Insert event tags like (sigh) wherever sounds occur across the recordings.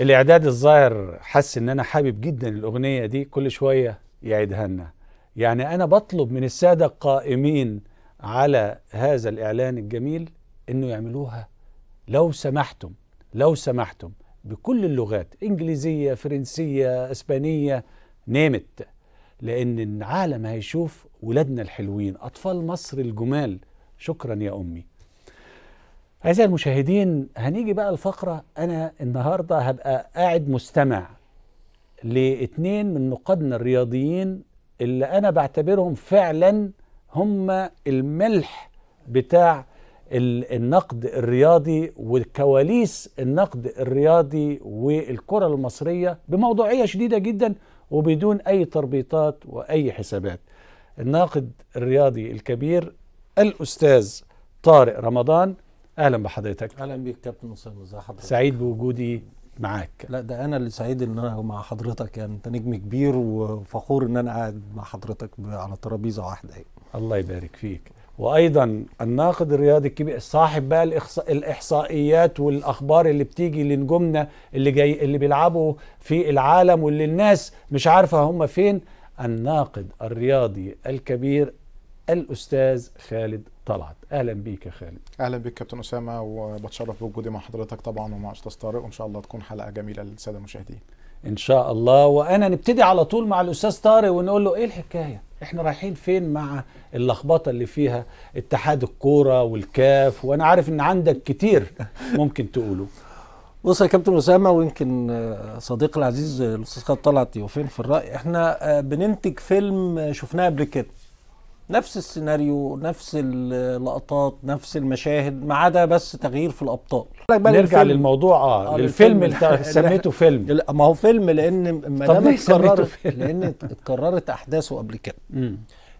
الإعداد الظاهر حس إن أنا حابب جدا الأغنية دي كل شوية يعيدها لنا. يعني أنا بطلب من السادة القائمين على هذا الإعلان الجميل إنه يعملوها لو سمحتم لو سمحتم بكل اللغات إنجليزية فرنسية إسبانية نيمت لأن العالم هيشوف ولادنا الحلوين أطفال مصر الجمال. شكرا يا أمي. أعزائي المشاهدين هنيجي بقى الفقرة أنا النهاردة هبقى قاعد مستمع لاتنين من نقادنا الرياضيين اللي أنا بعتبرهم فعلا هم الملح بتاع ال- النقد الرياضي وكواليس النقد الرياضي والكرة المصرية بموضوعية شديدة جدا وبدون أي تربيطات وأي حسابات. الناقد الرياضي الكبير الأستاذ طارق رمضان أهلا بحضرتك. أهلا بيك كابتن اسامه ازي حضرتك. سعيد بوجودي معاك. لا ده أنا اللي سعيد إن أنا مع حضرتك. يعني أنت نجم كبير وفخور إن أنا قاعد مع حضرتك على ترابيزة واحدة. الله يبارك فيك. وأيضا الناقد الرياضي الكبير صاحب بقى الإحصائيات والأخبار اللي بتيجي لنجومنا اللي جاي اللي بيلعبوا في العالم واللي الناس مش عارفة هم فين. الناقد الرياضي الكبير الأستاذ خالد طلعت. أهلا بيك يا خالد. أهلا بك كابتن أسامة وبتشرف بوجودي مع حضرتك طبعا ومع أستاذ طارق وإن شاء الله تكون حلقة جميلة للسادة المشاهدين. إن شاء الله. وأنا نبتدي على طول مع الأستاذ طارق ونقول له إيه الحكاية؟ إحنا رايحين فين مع اللخبطة اللي فيها اتحاد الكورة والكاف؟ وأنا عارف إن عندك كتير ممكن تقوله. بص يا كابتن أسامة ويمكن صديقي العزيز الأستاذ خالد طلعت يوفين في الرأي. إحنا بننتج فيلم شفناه قبل كده. نفس السيناريو نفس اللقطات نفس المشاهد ما عدا بس تغيير في الأبطال نرجع. للموضوع آه آه، للفيلم انت (laughs) سميته فيلم ما هو فيلم لأن ما طب دام اتكررت فيلم؟ لأن اتكررت أحداثه قبل كده.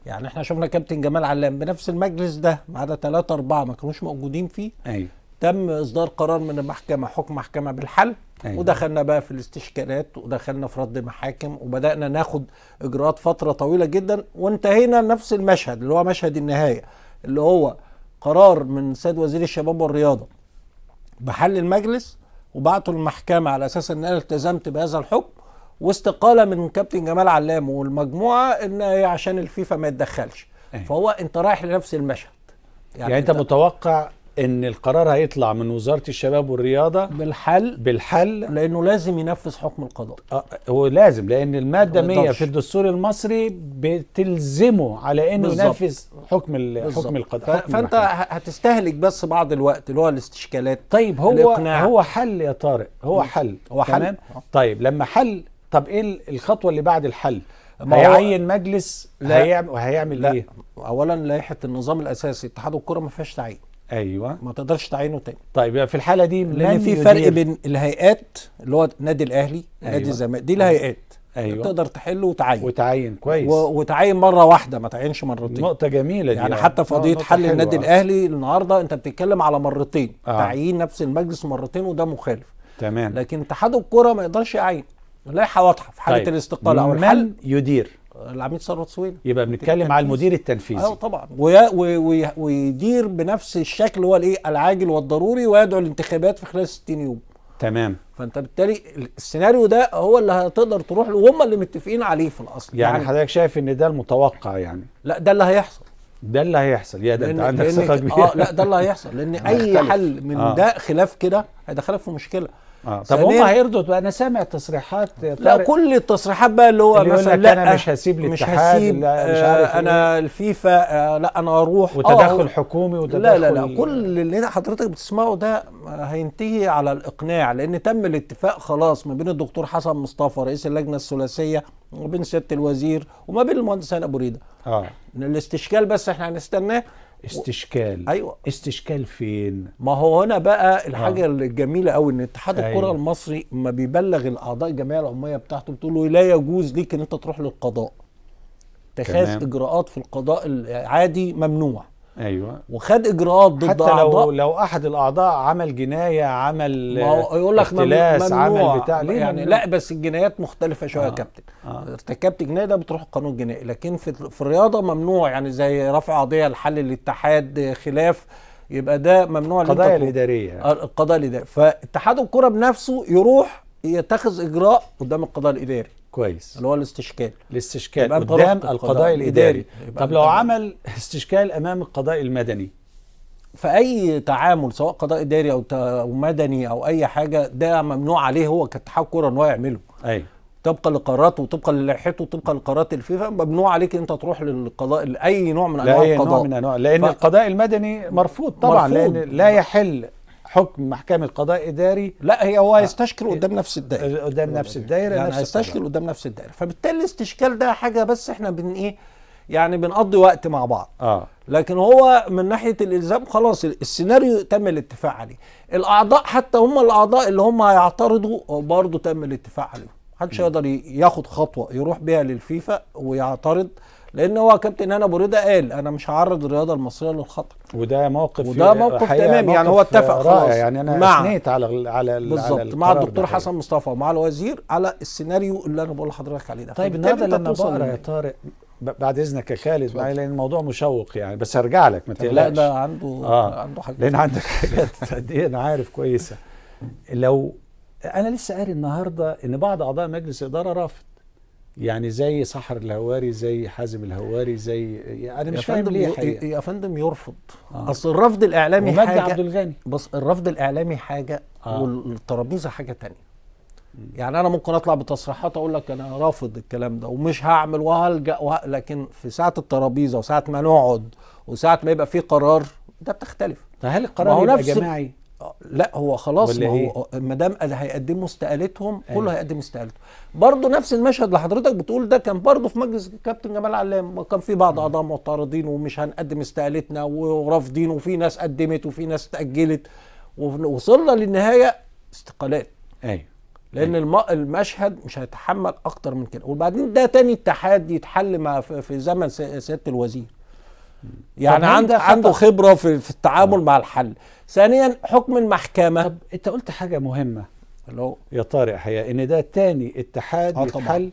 يعني إحنا شفنا كابتن جمال علام بنفس المجلس ده ما عدا ثلاثة أربعة ما كانوش موجودين فيه أيوه تم إصدار قرار من المحكمة حكم محكمة بالحل أيوة. ودخلنا بقى في الاستشكالات ودخلنا في رد محاكم وبدأنا ناخد إجراءات فترة طويلة جدا وانتهينا لنفس المشهد اللي هو مشهد النهاية اللي هو قرار من سيد وزير الشباب والرياضة بحل المجلس وبعته المحكمة على أساس إن أنا التزمت بهذا الحكم واستقالة من كابتن جمال علام والمجموعة إن هي عشان الفيفا ما يتدخلش أيوة. فهو أنت رايح لنفس المشهد يعني, أنت متوقع إن القرار هيطلع من وزارة الشباب والرياضة بالحل بالحل لأنه لازم ينفذ حكم القضاء آه، هو لازم لأن المادة ما 100 يقدرش. في الدستور المصري بتلزمه على إنه. ينفذ حكم ال- بالظبط. حكم القضاء حكم فأنت المحكمة. ه- هتستهلك بس بعض الوقت اللي هو الاستشكالات طيب هو الإقناع. هو حل يا طارق هو حل هو حل. تمام. طيب لما حل طب إيه ال- الخطوة اللي بعد الحل هيعين مجلس لا. هيعمل وهيعمل لا إيه اولا لائحة النظام الأساسي اتحاد الكرة ما فيهاش تعيين أيوه. ما تقدرش تعينه تاني. طيب يبقى في الحالة دي لأن في فرق؟ بين الهيئات اللي هو نادي الأهلي أيوة. نادي الزمالك. دي الهيئات. أيوه. تقدر تحل وتعين. وتعين كويس. و- وتعين مرة واحدة ما تعينش مرتين. نقطة جميلة دي. يعني آه. حتى في قضيه حل حلوة. النادي الأهلي النهارده أنت بتتكلم على مرتين. آه. تعيين نفس المجلس مرتين وده مخالف. تمام. لكن اتحاد الكره ما يقدرش يعين. لائحه واضحه في حالة طيب. الاستقاله أو الحل. يدير؟ العميد ثروت سويل يبقى بنتكلم على المدير التنفيذي. آه طبعا. ويدير بنفس الشكل هو الإيه؟ العاجل والضروري ويدعو الانتخابات في خلال 60 يوم. تمام. فأنت بالتالي السيناريو ده هو اللي هتقدر تروح له وهم اللي متفقين عليه في الأصل. يعني, حضرتك شايف إن ده المتوقع يعني؟ لا ده اللي هيحصل. ده اللي هيحصل. يا ده أنت عندك ثقة كبيرة. آه لا ده اللي هيحصل. لأن (laughs) أي. حل من آه. ده خلاف كده هيدخلك في مشكلة. آه. طب هم هيرضوا بقى أنا سامع تصريحات لا كل التصريحات بقى اللي هو اللي مثلا لا أنا مش هسيب مش الاتحاد، هسيب لا مش آه عارف إيه. أنا الفيفا آه لا أنا أروح آه، وتدخل هو- حكومي وتدخل لا لا لا كل اللي حضرتك بتسمعه ده هينتهي على الإقناع لأن تم الاتفاق خلاص ما بين الدكتور حسن مصطفى رئيس اللجنة الثلاثية وبين سيادة الوزير وما بين المهندس هاني أبو ريدة. آه. الاستشكال بس إحنا هنستناه استشكال. أيوه. استشكال فين؟ ما هو هنا بقى الحاجة الجميله قوي إن اتحاد أيوة. الكرة المصري ما بيبلغ الأعضاء الجمعية العمومية بتاعته بتقول له لا يجوز ليك إن أنت تروح للقضاء. اتخاذ. إجراءات في القضاء العادي ممنوع. أيوه وخد إجراءات ضد حتى لو لو أحد الأعضاء عمل جناية عمل ما هو يقول لك ممنوع اختلاس عمل بتاع ليه يعني ممنوع؟ لا بس الجنايات مختلفة شوية يا آه. كابتن آه. ارتكبت جناية ده بتروح القانون الجنائي لكن في في الرياضة ممنوع يعني زي رفع قضية لحل الاتحاد خلاف يبقى ده ممنوع القضايا. الإدارية آه، القضاء الاداري فاتحاد الكرة بنفسه يروح يتخذ إجراء قدام القضاء الإداري كويس. اللي هو الاستشكال. الاستشكال قدام القضاء الإداري. طب لو عمل استشكال أمام القضاء المدني فأي تعامل سواء قضاء إداري أو أو مدني أو أي حاجة ده ممنوع عليه هو كاتحاد كورة إن هو يعمله. أيوه. طبقا لقراراته وطبقا للائحته وطبقا لقرارات الفيفا ممنوع عليك أنت تروح للقضاء لاي نوع من أنواع لا اي القضاء. نوع من أنواع. لأن ف- القضاء المدني مرفوض طبعا مرفوض. لأن لا يحل حكم محكمة قضاء إداري لا هي هو هيستشكل قدام نفس الدائرة. قدام نفس يعني نفس هيستشكل القضاء. قدام نفس الدائرة. فبالتالي الاستشكال ده حاجة بس إحنا بن إيه يعني بنقضي وقت مع بعض. آه. لكن هو من ناحية الإلزام خلاص السيناريو تم الاتفاق عليه. الأعضاء حتى هم الأعضاء اللي هم هيعترضوا برضه تم الاتفاق عليهم. محدش يقدر ياخد خطوة يروح بيها للفيفا ويعترض لأن هو كابتن هنا بريده قال أنا مش هعرض الرياضه المصريه للخطر. وده موقف وده موقف تمام، يعني هو اتفق خلاص. يعني أنا مع- أثنيت على على ال- على بالظبط مع الدكتور ده حسن مصطفى ومع الوزير على السيناريو اللي أنا بقول لحضرتك عليه ده. طيب النهارده لما بقرا يا طارق ب- بعد إذنك يا خالد. معايا لأن الموضوع مشوق يعني. بس هرجع لك ما لا تقلقش. ده عنده آه. عنده حاجة. لأن عندك حاجات قد إيه أنا عارف كويسة. لو أنا لسه قاري النهارده إن بعض أعضاء مجلس الاداره رافض. يعني زي سحر الهواري زي حازم الهواري زي يعني أنا مش فاهم ليه يا فندم يرفض. آه. أصل الرفض الإعلامي حاجة عبد الغني. بص الرفض الإعلامي حاجة آه. والترابيزة حاجة تانية. يعني أنا ممكن أطلع بتصريحات أقول لك أنا رافض الكلام ده ومش هعمل وهلجأ وه... لكن في ساعة الترابيزة وساعة ما نقعد وساعة ما يبقى في قرار ده بتختلف. فهل ما القرار هو يبقى نفس جماعي؟ لا هو خلاص ما إيه؟ هو ما دام اللي هيقدموا استقالتهم أيوة. كله هيقدم استقالته. برضه نفس المشهد اللي حضرتك بتقول ده كان برضه في مجلس الكابتن جمال علام وكان في بعض أعضاء معترضين ومش هنقدم استقالتنا ورافضين وفي ناس قدمت وفي ناس اتاجلت ووصلنا للنهاية استقالات. أيوه. لأن الم... المشهد مش هيتحمل أكتر من كده. وبعدين ده تاني اتحاد يتحل مع في زمن سيادة الوزير. يعني عنده؟ عنده خبرة في, في التعامل مع الحل. ثانيا حكم المحكمة. طب أنت قلت حاجة مهمة. اللي هو يا طارق حقيقة إن ده تاني اتحاد آه طبعاً. يتحل.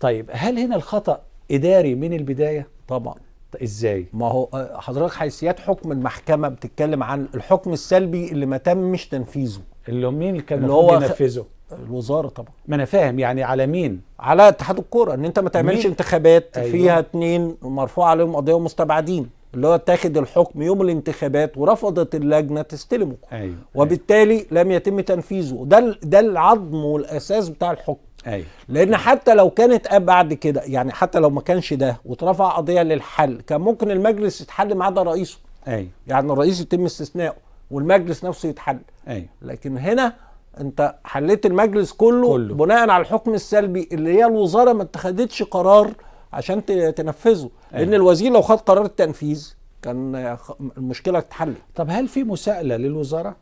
طيب هل هنا الخطأ إداري من البداية؟ طبعا. طيب إزاي؟ ما هو آه، حضرتك حيثيات حكم المحكمة بتتكلم عن الحكم السلبي اللي ما تمش تنفيذه. اللي مين اللي كان اللي المفروض ينفذه الوزارة طبعا. ما أنا فاهم يعني على مين؟ على اتحاد الكورة إن أنت ما تعملش مين؟ انتخابات أيوة. فيها اتنين مرفوع عليهم قضية مستبعدين اللي هو تاخد الحكم يوم الانتخابات ورفضت اللجنة تستلمه. أيوه. وبالتالي لم يتم تنفيذه. ده ده العظم والأساس بتاع الحكم. أيوه. لأن حتى لو كانت بعد كده يعني حتى لو ما كانش ده واترفع قضية للحل كان ممكن المجلس يتحل ما عدا رئيسه. أيوه. يعني الرئيس يتم استثنائه والمجلس نفسه يتحل. أيوه. لكن هنا انت حليت المجلس كله, كله. بناء على الحكم السلبي اللي هي الوزارة ما اتخذتش قرار عشان تنفذه لأن أيوة. الوزير لو خد قرار التنفيذ كان المشكلة اتحلت طب هل في مساءلة للوزارة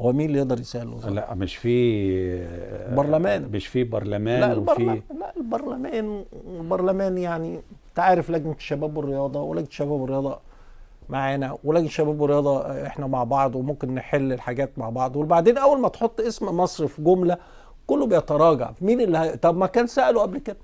هو مين اللي يقدر يسال الوزارة لا مش في برلمان. مش في برلمان لا البرلمان وفي لا البرلمان البرلمان يعني انت عارف لجنة الشباب والرياضة ولجنة الشباب والرياضة معانا ولجنه الشباب والرياضه إحنا مع بعض وممكن نحل الحاجات مع بعض وبعدين أول ما تحط اسم مصر في جملة كله بيتراجع مين اللي. طب ما كان سالوا قبل كده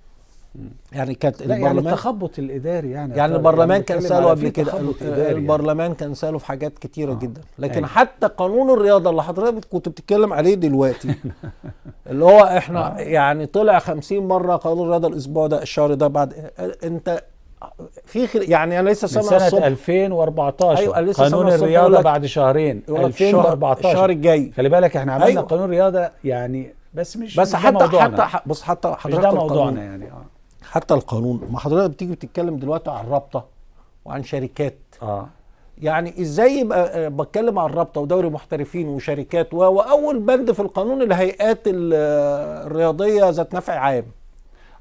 يعني كانت يعني البرلمان التخبط الإداري يعني يعني البرلمان كان بنتكلم سأله قبل كده يعني. البرلمان كان سأله في حاجات كتيرة آه. جدا لكن أيوة. حتى قانون الرياضة اللي حضرتك كنت بتتكلم عليه دلوقتي (laughs) اللي هو إحنا يعني طلع 50 مرة قانون الرياضة الأسبوع ده الشهر ده بعد أنت في خل... يعني أنا لسه سامع سنة الصبح. 2014 أيوة، لسه قانون لك- بعد شهرين يقول لك الشهر, 2014 الشهر الجاي. خلي بالك إحنا عملنا أيوة. قانون رياضة يعني بس مش بس مش حتى موضوعنا. حتى بص حتى مش حضرتك ده موضوعنا يعني آه. حتى القانون. ما حضرتك بتيجي بتتكلم دلوقتي عن الرابطة وعن شركات. آه. يعني إزاي يبقى آه، بتكلم عن رابطه ودوري محترفين وشركات وأول بند في القانون الهيئات ال- آه، الرياضية ذات نفع عام.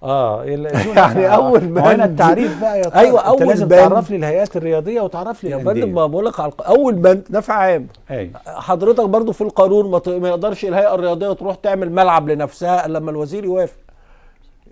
آه (laughs) يعني. أول ما بند. التعريف بقى يا (laughs) طارق. أيوة، انت لازم بند. تعرف لي الهيئات الرياضية وتعرف لي يا. فندم ما بقول لك على أول بند نفع عام أيوه حضرتك برضو في القانون ما, ت- ما يقدرش الهيئة الرياضية تروح تعمل ملعب لنفسها لما الوزير يوافق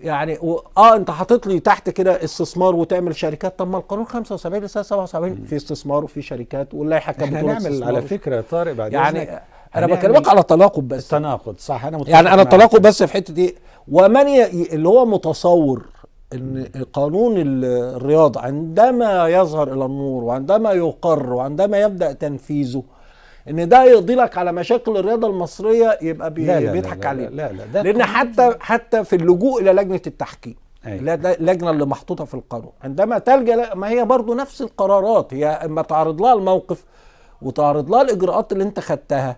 يعني و... آه أنت حاطط لي تحت كده استثمار وتعمل شركات طب ما القانون 75 لسه 77 في استثمار وفي شركات واللائحه كانت هنعمل. على فكرة يا طارق بعد يعني أنا بكلمك على تناقض بس التناقض صح أنا يعني أنا. التناقض بس في حتة إيه ومن ي... اللي هو متصور إن قانون ال- الرياضه عندما يظهر إلى النور وعندما يقر وعندما يبدأ تنفيذه إن ده يقضي لك على مشاكل الرياضة المصرية يبقى بي لا لا بيضحك لا عليك. لا لا ده لأن حتى حتى في اللجوء إلى لجنة التحكيم أيوة. لا اللجنة اللي محطوطة في القانون. عندما تلجأ لا- ما هي برضو نفس القرارات هي اما تعرض لها الموقف وتعرض لها الإجراءات اللي أنت خدتها.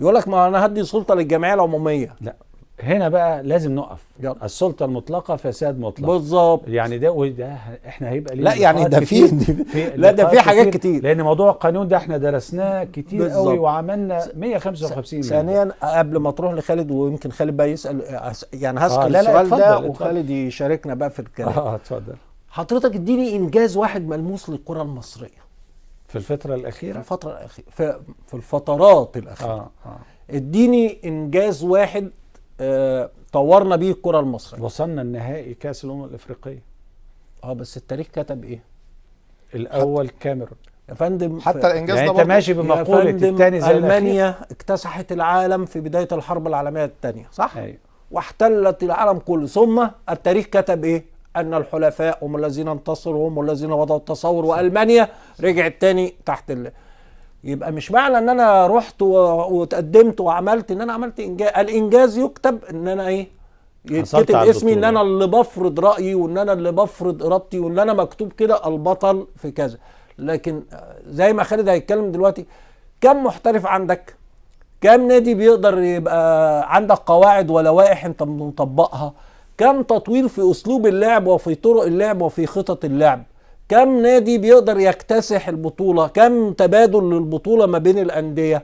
يقول لك ما أنا هدي سلطة للجمعية العمومية. لا. هنا بقى لازم نقف. يلا. السلطة المطلقة فساد مطلق. بالظبط. يعني ده وده إحنا هيبقى لا يعني ده في كتير. (laughs) لا ده في حاجات كتير. لأن موضوع القانون ده إحنا درسناه كتير بالظبط. قوي وعملنا 155 مادة. ثانيا قبل ما تروح لخالد ويمكن خالد بقى يسأل يعني هسأل آه، لا، لا، السؤال ده. وخالد يشاركنا بقى في الكلام. آه اتفضل. حضرتك اديني إنجاز واحد ملموس للكره المصرية. في الفترة في الاخيره الفترة الأخيرة في, في الفترات الأخيرة. آه آه. اديني إنجاز واحد آه طورنا بيه الكرة المصرية. وصلنا النهائي كأس الأمم الأفريقية. آه بس التاريخ كتب إيه؟ الأول كاميرون. يا فندم حتى الإنجاز يعني أنت ماشي بمقولة الثاني زي ألمانيا اكتسحت العالم في بداية الحرب العالمية الثانية صح؟ الأخير. أيوه. واحتلت العالم كله. ثم التاريخ كتب إيه؟ أن الحلفاء هم الذين انتصروا هم الذين وضعوا التصور وألمانيا رجعت تاني تحت ال... يبقى مش معنى إن أنا رحت. وتقدمت وعملت إن أنا عملت إنجاز. الإنجاز يكتب إن أنا إيه؟ يتكتب اسمي إن. أنا اللي بفرض رأيي وإن أنا اللي بفرض إرادتي وإن أنا مكتوب كده البطل في كذا. لكن زي ما خالد هيتكلم دلوقتي كم محترف عندك؟ كم نادي بيقدر يبقى عندك قواعد ولوائح أنت مطبقها؟ كم تطوير في أسلوب اللعب وفي طرق اللعب وفي خطط اللعب؟ كم نادي بيقدر يكتسح البطولة؟ كم تبادل للبطولة ما بين الأندية؟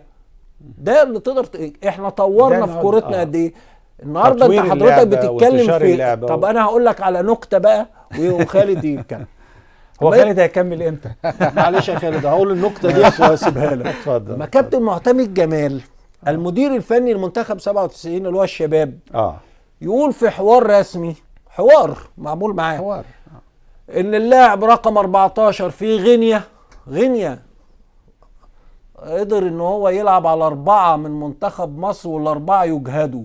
ده اللي تقدر ت... إحنا طورنا في كورتنا آه. قد إيه؟ النهارده أنت حضرتك بتتكلم في اللعبة طب أنا هقول لك على نكتة بقى وخالد يتكلم. (laughs) هو خالد هيكمل إمتى؟ (laughs) معلش يا خالد هقول النكتة دي (laughs) وأسيبها لك. اتفضل. ما كابتن معتمد جمال المدير الفني المنتخب 97 اللي هو الشباب آه. يقول في حوار رسمي حوار معمول معاه حوار. إن اللاعب رقم 14 في غينيا غينيا. قدر إن هو يلعب على أربعة من منتخب مصر والأربعة يجهدوا.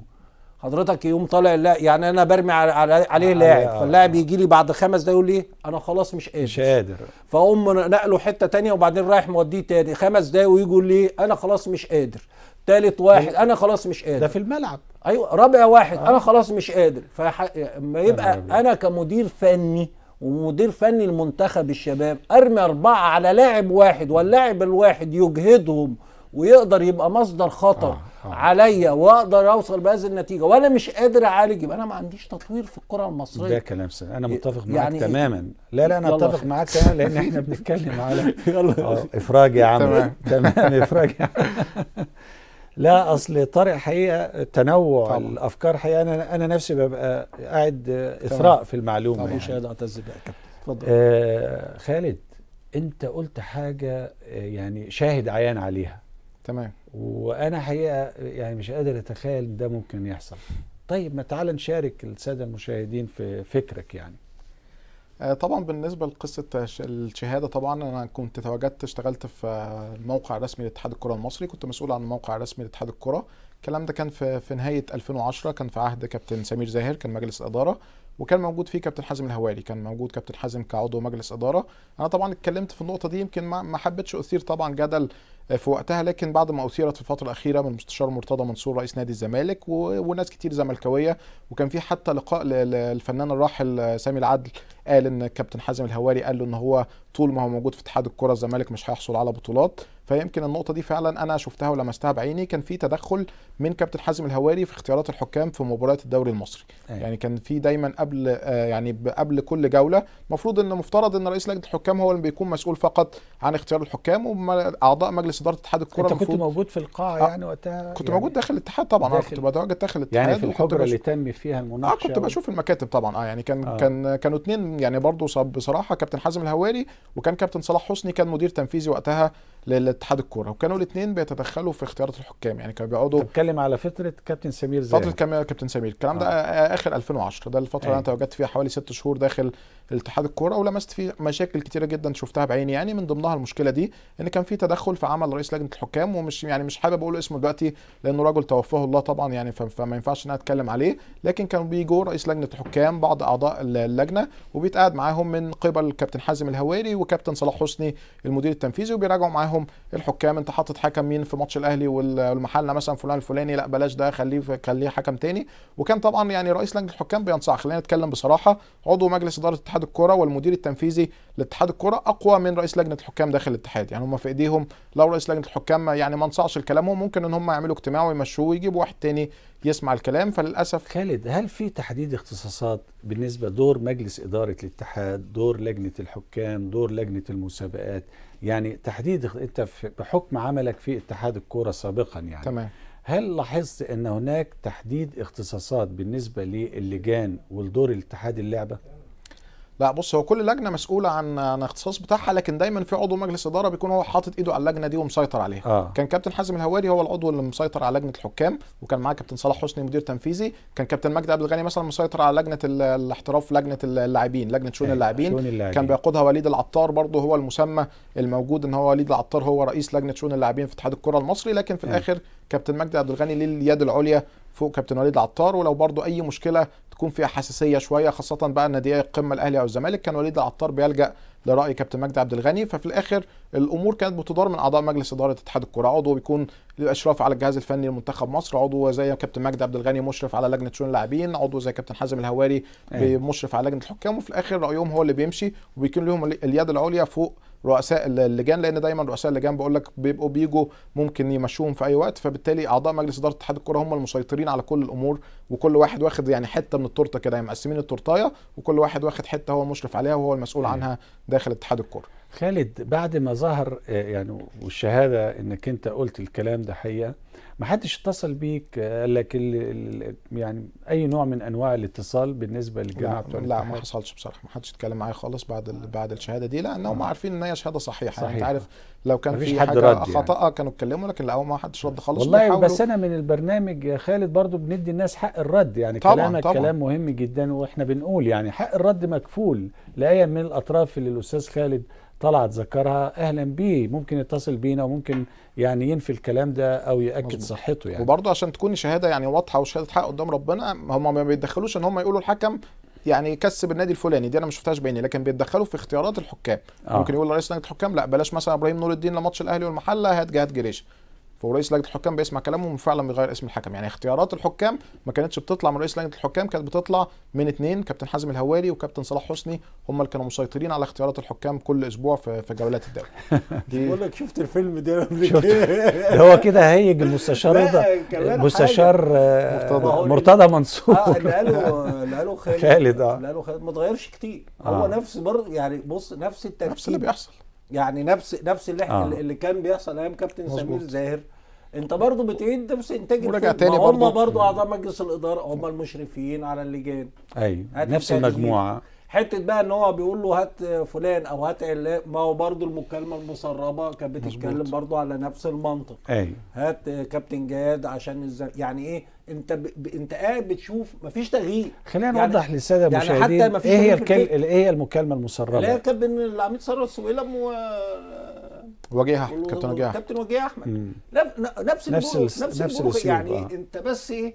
حضرتك يقوم طالع اللاعب يعني أنا برمي على عليه عليه- لاعب آه. فاللاعب يجي لي بعد خمس دقايق يقول لي أنا خلاص مش قادر. مش قادر. فأقوم نقله حتة تانية وبعدين رايح موديه تاني. خمس دقايق ويجي يقول لي أنا خلاص مش قادر. تالت واحد أنا خلاص مش قادر. ده في الملعب. أيوه رابع واحد آه. أنا خلاص مش قادر. فلما يبقى. أنا كمدير فني ومدير فني المنتخب الشباب ارمي اربعة على لاعب واحد واللاعب الواحد يجهدهم ويقدر يبقى مصدر خطر آه، آه. عليا واقدر اوصل بهذه النتيجة وأنا مش قادر اعالج يبقى أنا ما عنديش تطوير في الكرة ده المصريه كلام سنة. أنا متفق معاك يعني- يعني تماما لا لا أنا. أتفق معاك تماما لأن إحنا بنتكلم على (laughs) يلا آه، إفراج يا عم تمام. تمام إفراج يا عم. (laughs) لا أصل طارق حقيقة تنوع طبعا. الأفكار حقيقة. أنا أنا نفسي ببقى قاعد إثراء في المعلومة طبعا. يعني. مشاهد اعتز يا كابتن اتفضل. آه خالد أنت قلت حاجة آه، يعني شاهد عيان عليها. تمام. وأنا حقيقة يعني مش قادر أتخيل ده ممكن يحصل. طيب ما تعال نشارك السادة المشاهدين في فكرك يعني. طبعا بالنسبة لقصة الشهادة طبعا أنا كنت تواجدت اشتغلت في آه، الموقع الرسمي لاتحاد الكرة المصري كنت مسؤول عن الموقع الرسمي لاتحاد الكرة. الكلام ده كان في في نهاية 2010 كان في عهد كابتن سمير زاهر كان مجلس اداره وكان موجود فيه كابتن حازم الهواري كان موجود كابتن حازم كعضو مجلس إدارة. أنا طبعا اتكلمت في النقطة دي يمكن ما حبيتش أثير طبعا جدل آه، في وقتها لكن بعد ما أثيرت في الفترة الأخيرة من المستشار مرتضى منصور رئيس نادي الزمالك وناس كتير زملكاوية وكان في حتى لقاء للفنان الراحل آه، سامي العدل قال إن كابتن حازم الهواري قال له إن هو طول ما هو موجود في اتحاد الكرة الزمالك مش هيحصل على بطولات. فيمكن النقطة دي فعلا أنا شفتها ولمستها بعيني كان في تدخل من كابتن حازم الهواري في اختيارات الحكام في مباريات الدوري المصري أيوة. يعني كان في دايما قبل آه، يعني قبل كل جولة المفروض إن مفترض إن رئيس لجنة الحكام هو اللي بيكون مسؤول فقط عن اختيار الحكام واعضاء مجلس إدارة اتحاد الكرة أنت كنت موجود في القاعة آه، يعني وقتها كنت يعني موجود داخل الاتحاد طبعا أنا داخل- كنت بتواجد داخل الاتحاد يعني في الحجرة اللي تم فيها آه المناقشة كنت بشوف المكاتب طبعا آه يعني كان آه. آه. كان كانوا اتنين يعني برضه بصراحة كابتن حازم الهواري وكان كابتن صلاح حسني كان مدير تنفيذي وقتها للاتحاد الكورة. وكانوا الاثنين بيتدخلوا في اختيارات الحكام. يعني كانوا بيقعدوا بتتكلم على فترة كابتن سمير زاهر. فترة كام كابتن سمير. الكلام ده آه. آخر 2010 ده الفترة اللي أيوة. أنا تواجدت فيها حوالي ست شهور داخل الاتحاد الكورة ولمست فيه مشاكل كتيرة جدا شفتها بعيني. يعني من ضمنها المشكلة دي إن كان في تدخل في عمل رئيس لجنة الحكام ومش يعني مش حابب أقول اسمه دلوقتي لأنه راجل توفاه الله طبعا يعني فما ينفعش إن أنا أتكلم عليه. لكن كان بيجوا رئيس لجنة الحكام بعض أعضاء اللجنة وبيتقعد معاهم من قبل كابتن حازم الهواري وكابتن صلاح حسني المدير التنفيذي وبيراجعوا معاهم الحكام انت حاطط حكم مين في ماتش الأهلي وال- والمحلة مثلا فلان الفلاني لا بلاش ده خليه خليه حكم تاني. وكان طبعا يعني رئيس لجنة الحكام بينصح خلينا نتكلم بصراحة عضو مجلس إدارة اتحاد الكره والمدير التنفيذي لاتحاد الكره أقوى من رئيس لجنة الحكام داخل الاتحاد. يعني هم في إيديهم لو رئيس لجنة الحكام يعني ما انصعش لكلامهم ممكن إن هم يعملوا اجتماع ويمشوه ويجيبوا واحد تاني يسمع الكلام فللأسف خالد هل في تحديد اختصاصات بالنسبة دور مجلس إدارة الاتحاد دور لجنة الحكام دور لجنة المسابقات؟ يعني تحديد انت بحكم عملك في اتحاد الكورة سابقا يعني. تمام. هل لاحظت إن هناك تحديد اختصاصات بالنسبة للجان والدور الاتحاد اللعبة؟ لا بص هو كل لجنة مسؤولة عن عن اختصاص بتاعها لكن دايما في عضو مجلس إدارة بيكون هو حاطط إيده على اللجنة دي ومسيطر عليها. آه. كان كابتن حازم الهواري هو العضو اللي مسيطر على لجنة الحكام وكان معاه كابتن صلاح حسني مدير تنفيذي. كان كابتن مجدي عبد الغني مثلا مسيطر على لجنة ال- الاحتراف لجنة اللاعبين لجنة شؤون اللاعبين. شؤون اللاعبين. كان بيقودها وليد العطار برضه هو المسمى الموجود إن هو وليد العطار هو رئيس لجنة شؤون اللاعبين في اتحاد الكرة المصري. لكن في. الآخر كابتن مجدي عبد الغني ليه اليد العليا فوق كابتن وليد العطار. ولو برضه أي مشكلة تكون فيها حساسية شوية خاصة بقى نادي القمة الأهلي أو الزمالك كان وليد العطار بيلجأ لرأي كابتن مجدي عبد الغني. ففي الآخر الأمور كانت بتدار من أعضاء مجلس إدارة اتحاد الكره عضو بيكون الاشراف على الجهاز الفني لمنتخب مصر عضو زي كابتن مجدي عبد الغني مشرف على لجنة شؤون اللاعبين عضو زي كابتن حازم الهواري أيوة. مشرف على لجنة الحكام وفي الآخر رأيهم هو اللي بيمشي وبيكون لهم اليد العليا فوق رؤساء اللجان لأن دايما رؤساء اللجان بقول لك بيبقوا بيجوا ممكن يمشوهم في أي وقت فبالتالي أعضاء مجلس إدارة اتحاد الكره هم المسيطرين على كل الأمور وكل واحد واخد يعني حتة من التورتة كده يعني مقسمين التورتاية وكل واحد واخد حتة هو المشرف عليها وهو المسؤول أيوة. عنها داخل اتحاد الكره خالد بعد ما ظهر آه، يعني والشهادة إنك أنت قلت الكلام ده حقيقة ما حدش اتصل بيك آه، قال لك يعني أي نوع من أنواع الاتصال بالنسبة للجماعه لا, بتوع لا ما؟ حصلش بصراحة ما حدش اتكلم معايا خالص بعد ال- بعد الشهادة دي لأنهم عارفين إن هي شهادة صحيحة يعني أنت. عارف لو كان في حد حاجة يعني. خطأ كانوا اتكلموا لكن لا هو ما حدش رد خالص والله بس أنا من البرنامج يا خالد برضو بندي الناس حق الرد يعني طبعاً، كلامك طبعاً. كلام مهم جدا وإحنا بنقول يعني حق الرد مكفول لأي من الأطراف اللي الأستاذ خالد طلعت ذكرها أهلا بيه ممكن يتصل بينا وممكن يعني ينفي الكلام ده أو يأكد مظبوط. صحته يعني وبرضه عشان تكون شهادة يعني واضحة وشهادة حق قدام ربنا هم ما بيتدخلوش إن هم يقولوا الحكم يعني يكسب النادي الفلاني دي أنا ما شفتهاش بعيني لكن بيتدخلوا في اختيارات الحكام آه. ممكن يقول رئيس لجنه الحكام لا بلاش مثلا إبراهيم نور الدين لماتش الأهلي والمحلة هات جهاد جريش ورئيس لجنة الحكام بيسمع كلامهم وفعلا بيغير اسم الحكم. يعني اختيارات الحكام ما كانتش بتطلع من رئيس لجنة الحكام كانت بتطلع من اتنين كابتن حازم الهواري وكابتن صلاح حسني هم اللي كانوا مسيطرين على اختيارات الحكام كل أسبوع في, في جولات الدوري. (laughs) دي بقول لك شفت الفيلم ده؟ قبل (laughs) شفت. كده (laughs) ده هو كده هيج المستشار لا، رضا كمان مستشار آه، مرتضى. مرتضى آه منصور اللي قاله اللي قاله خالد. خالد، آه. اللي قاله خالد. ما اتغيرش كتير. آه. هو نفس برضه يعني بص نفس الترتيب نفس اللي بيحصل. يعني نفس نفس اللي آه. آه. اللي كان بيحصل أيام كابتن. سمير زاهر انت برضه بتعيد نفس انتاج ورجع. تاني ما هم برضه. أعضاء مجلس الإدارة هم المشرفين على اللجان أيوه نفس. المجموعة حتة بقى إن هو بيقول له هات فلان أو هات علان ما هو برضه المكالمة المسربة كانت بتتكلم. برضه على نفس المنطق. أيوه هات كابتن جاد عشان الز... يعني إيه؟ أنت ب... ب... أنت قاعد بتشوف مفيش تغيير. خلينا يعني- نوضح للسادة يعني حتى المشاهدين ما فيش إيه هي الكل... إيه هي المكالمة اللي هي المسربه كانت بين العميد ثروت سويلم و وجيه أحمد كابتن وجيه أحمد. كابتن وجيه أحمد. نفس نفس نفس, نفس يعني آه. أنت بس إيه؟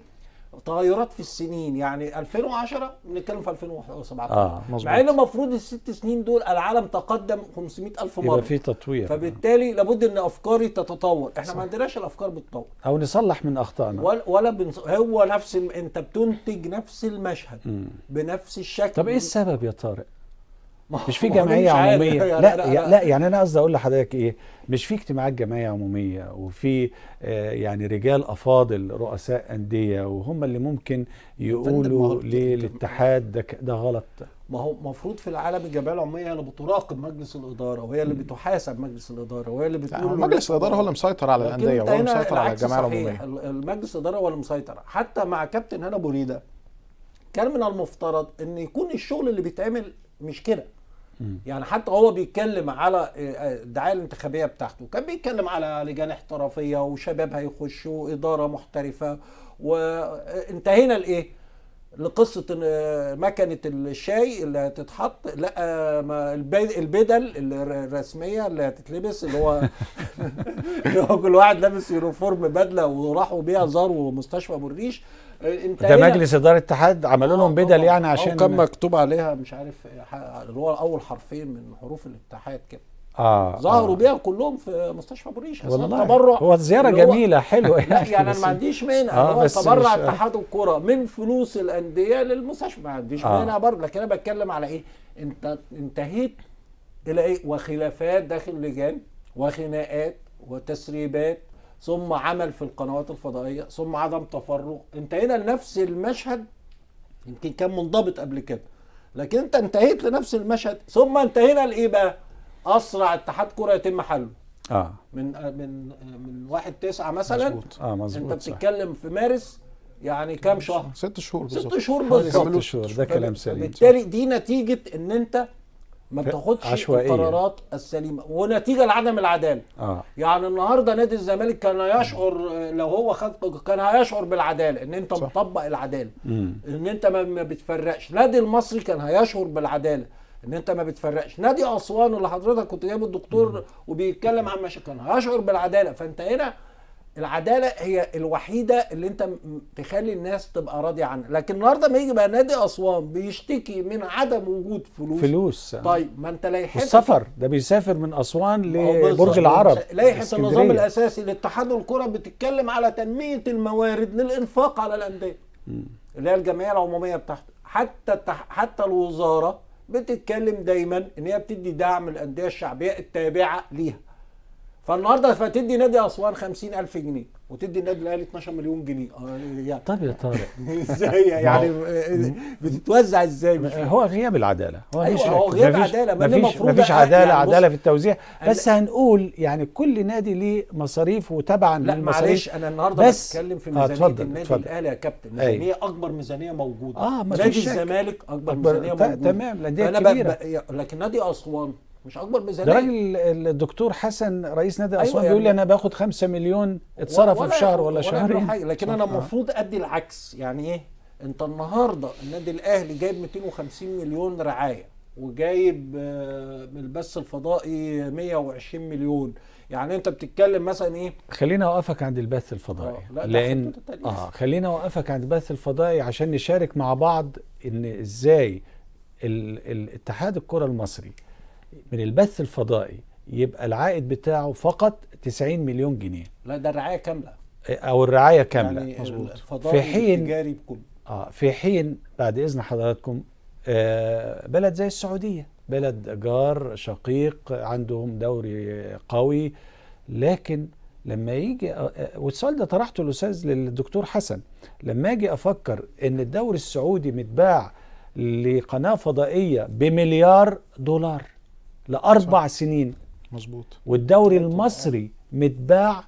تغيرات في السنين يعني 2010 بنتكلم في 2017 آه مظبوط. مع ان المفروض الست سنين دول العالم تقدم 500 ألف مرة. يبقى في تطوير. فبالتالي لابد إن أفكاري تتطور. إحنا ما عندناش الأفكار بتتطور أو نصلح من أخطائنا. ولا ولا بنص... هو نفس. أنت بتنتج نفس المشهد مم. بنفس الشكل. طب إيه السبب يا طارق؟ مش في هو جمعية. عمومية يعني لا لا يعني أنا قصدي أقول لحضرتك إيه مش في اجتماعات جمعية عمومية وفي آه يعني رجال أفاضل رؤساء أندية وهم اللي ممكن يقولوا هو- للاتحاد ده ده غلط ما هو المفروض في العالم الجمعية العمومية هي اللي بتراقب مجلس الإدارة وهي اللي بتحاسب مجلس الإدارة وهي اللي بتقول هو مجلس لا. الإدارة هو اللي مسيطر على الأندية وهو هنا مسيطر على الجمعية صحيح. العمومية ال- المجلس الإدارة هو اللي مسيطر حتى مع كابتن هنا بوريدة كان من المفترض إن يكون الشغل اللي بيتعمل مش كده. يعني حتى هو بيتكلم على آه، آه، الدعاية الانتخابية بتاعته. كان بيتكلم على لجان احترافية وشباب هيخشوا إدارة محترفة وانتهينا لإيه؟ لقصة آه، مكنة الشاي اللي هتتحط. لا البدل الرسمية اللي هتتلبس اللي هو (laughs) اللي هو كل واحد لابس يونيفورم بدلة وراحوا بيها زاروا مستشفى ابو آه، ده انتهينا مجلس إدارة الاتحاد عملوا لهم آه، بدل. يعني آه، عشان وكان مكتوب عليها مش عارف اللي هو أول حرفين من حروف الاتحاد كده. آه ظهروا آه. بيها كلهم في مستشفى ابو والله. تبرع هو زيارة جميلة حلوة (laughs) لا يعني. أنا ما عنديش مانع. آه، آه هو تبرع اتحاد الكره من فلوس الأندية للمستشفى. ما عنديش آه. مانع برضه. لكن أنا بتكلم على إيه؟ أنت انتهيت إلى إيه؟ وخلافات داخل اللجان وخناقات وتسريبات ثم عمل في القنوات الفضائية ثم عدم تفرغ. انتهينا لنفس المشهد يمكن كان منضبط قبل كده لكن انت انتهيت لنفس المشهد ثم انتهينا لإيه بقى؟ أسرع اتحاد كره يتم حله. آه. من من من 1 9 مثلا. مظبوط. آه انت مظبوط صح. بتتكلم في مارس يعني كام شهر؟ ست شهور ست بالظبط. شهور حوالي بالظبط. ست شهور ده كلام سليم بالتالي دي نتيجة إن أنت ما بتاخدش عشوائية. القرارات السليمة. ونتيجة لعدم العدالة. آه. يعني النهارده نادي الزمالك كان يشعر آه، لو هو خد كان هيشعر بالعدالة إن أنت صح. مطبق العدالة. امم إن أنت ما بتفرقش. نادي المصري كان هيشعر بالعدالة إن أنت ما بتفرقش. نادي أسوان اللي حضرتك كنت جايب الدكتور وبيتكلم عن مشاكل كان هيشعر بالعدالة. فأنت هنا العدالة هي الوحيدة اللي انت تخلي الناس تبقى راضية عنها. لكن النهارده ما يجي بقى نادي أسوان بيشتكي من عدم وجود فلوس فلوس. طيب ما انت لائحتك والسفر ده بيسافر من أسوان. لبرج العرب لائحه. النظام الأساسي لاتحاد الكرة بتتكلم على تنمية الموارد للإنفاق على الأندية اللي هي الجمعية العمومية بتاعته. حتى التح... حتى الوزارة بتتكلم دايما إن هي بتدي دعم الأندية الشعبية التابعة ليها. فالنهارده فتدي نادي أسوان 50000 جنيه وتدي النادي الأهلي 12 مليون جنيه. آه، يعني. طب يا طارق. (laughs) إزاي يعني؟ بتتوزع إزاي؟ مش. هو غياب العدالة. هو أيوة، هو غياب مفيش- عدالة، ما اللي مفيش مفيش عدالة يعني عدالة في التوزيع. بس هنقول يعني كل نادي ليه مصاريف وتبعا لا للمصاريف. معلش أنا النهارده بتكلم في آه، ميزانية اتفضل، النادي اتفضل. الأهلي يا كابتن. أيوة. ميزانية أكبر ميزانية موجودة. آه، ما نادي. الزمالك أكبر, أكبر- ميزانية موجودة. تمام،. ب- لكن نادي أسوان مش أكبر ده ميزانيه راجل الدكتور حسن رئيس نادي أيوة أسوان يعني- بيقول لي أنا باخد 5 مليون اتصرف في شهر ولا شهرين. حاجة. لكن أنا آه. المفروض أدي العكس. يعني إيه؟ أنت النهارده النادي الأهلي جايب 250 مليون رعاية وجايب آه، من البث الفضائي 120 مليون. يعني أنت بتتكلم مثلا إيه؟ خلينا أوقفك عند البث الفضائي. آه، لا، ده لأن. آه خلينا أوقفك عند البث الفضائي عشان نشارك مع بعض إن إزاي ال- الاتحاد الكرة المصري من البث الفضائي يبقى العائد بتاعه فقط 90 مليون جنيه. لا ده الرعاية كاملة. أو الرعاية كاملة. يعني مظبوط. في حين- التجاري بكله آه في حين بعد إذن حضراتكم آه بلد زي السعودية. بلد جار شقيق عندهم دوري قوي. لكن لما يجي آه، آه، والسؤال ده طرحته الأستاذ للدكتور حسن. لما أجي أفكر إن الدوري السعودي متباع لقناة فضائية بمليار دولار لأربع سنين. مظبوط. والدوري المصري متباع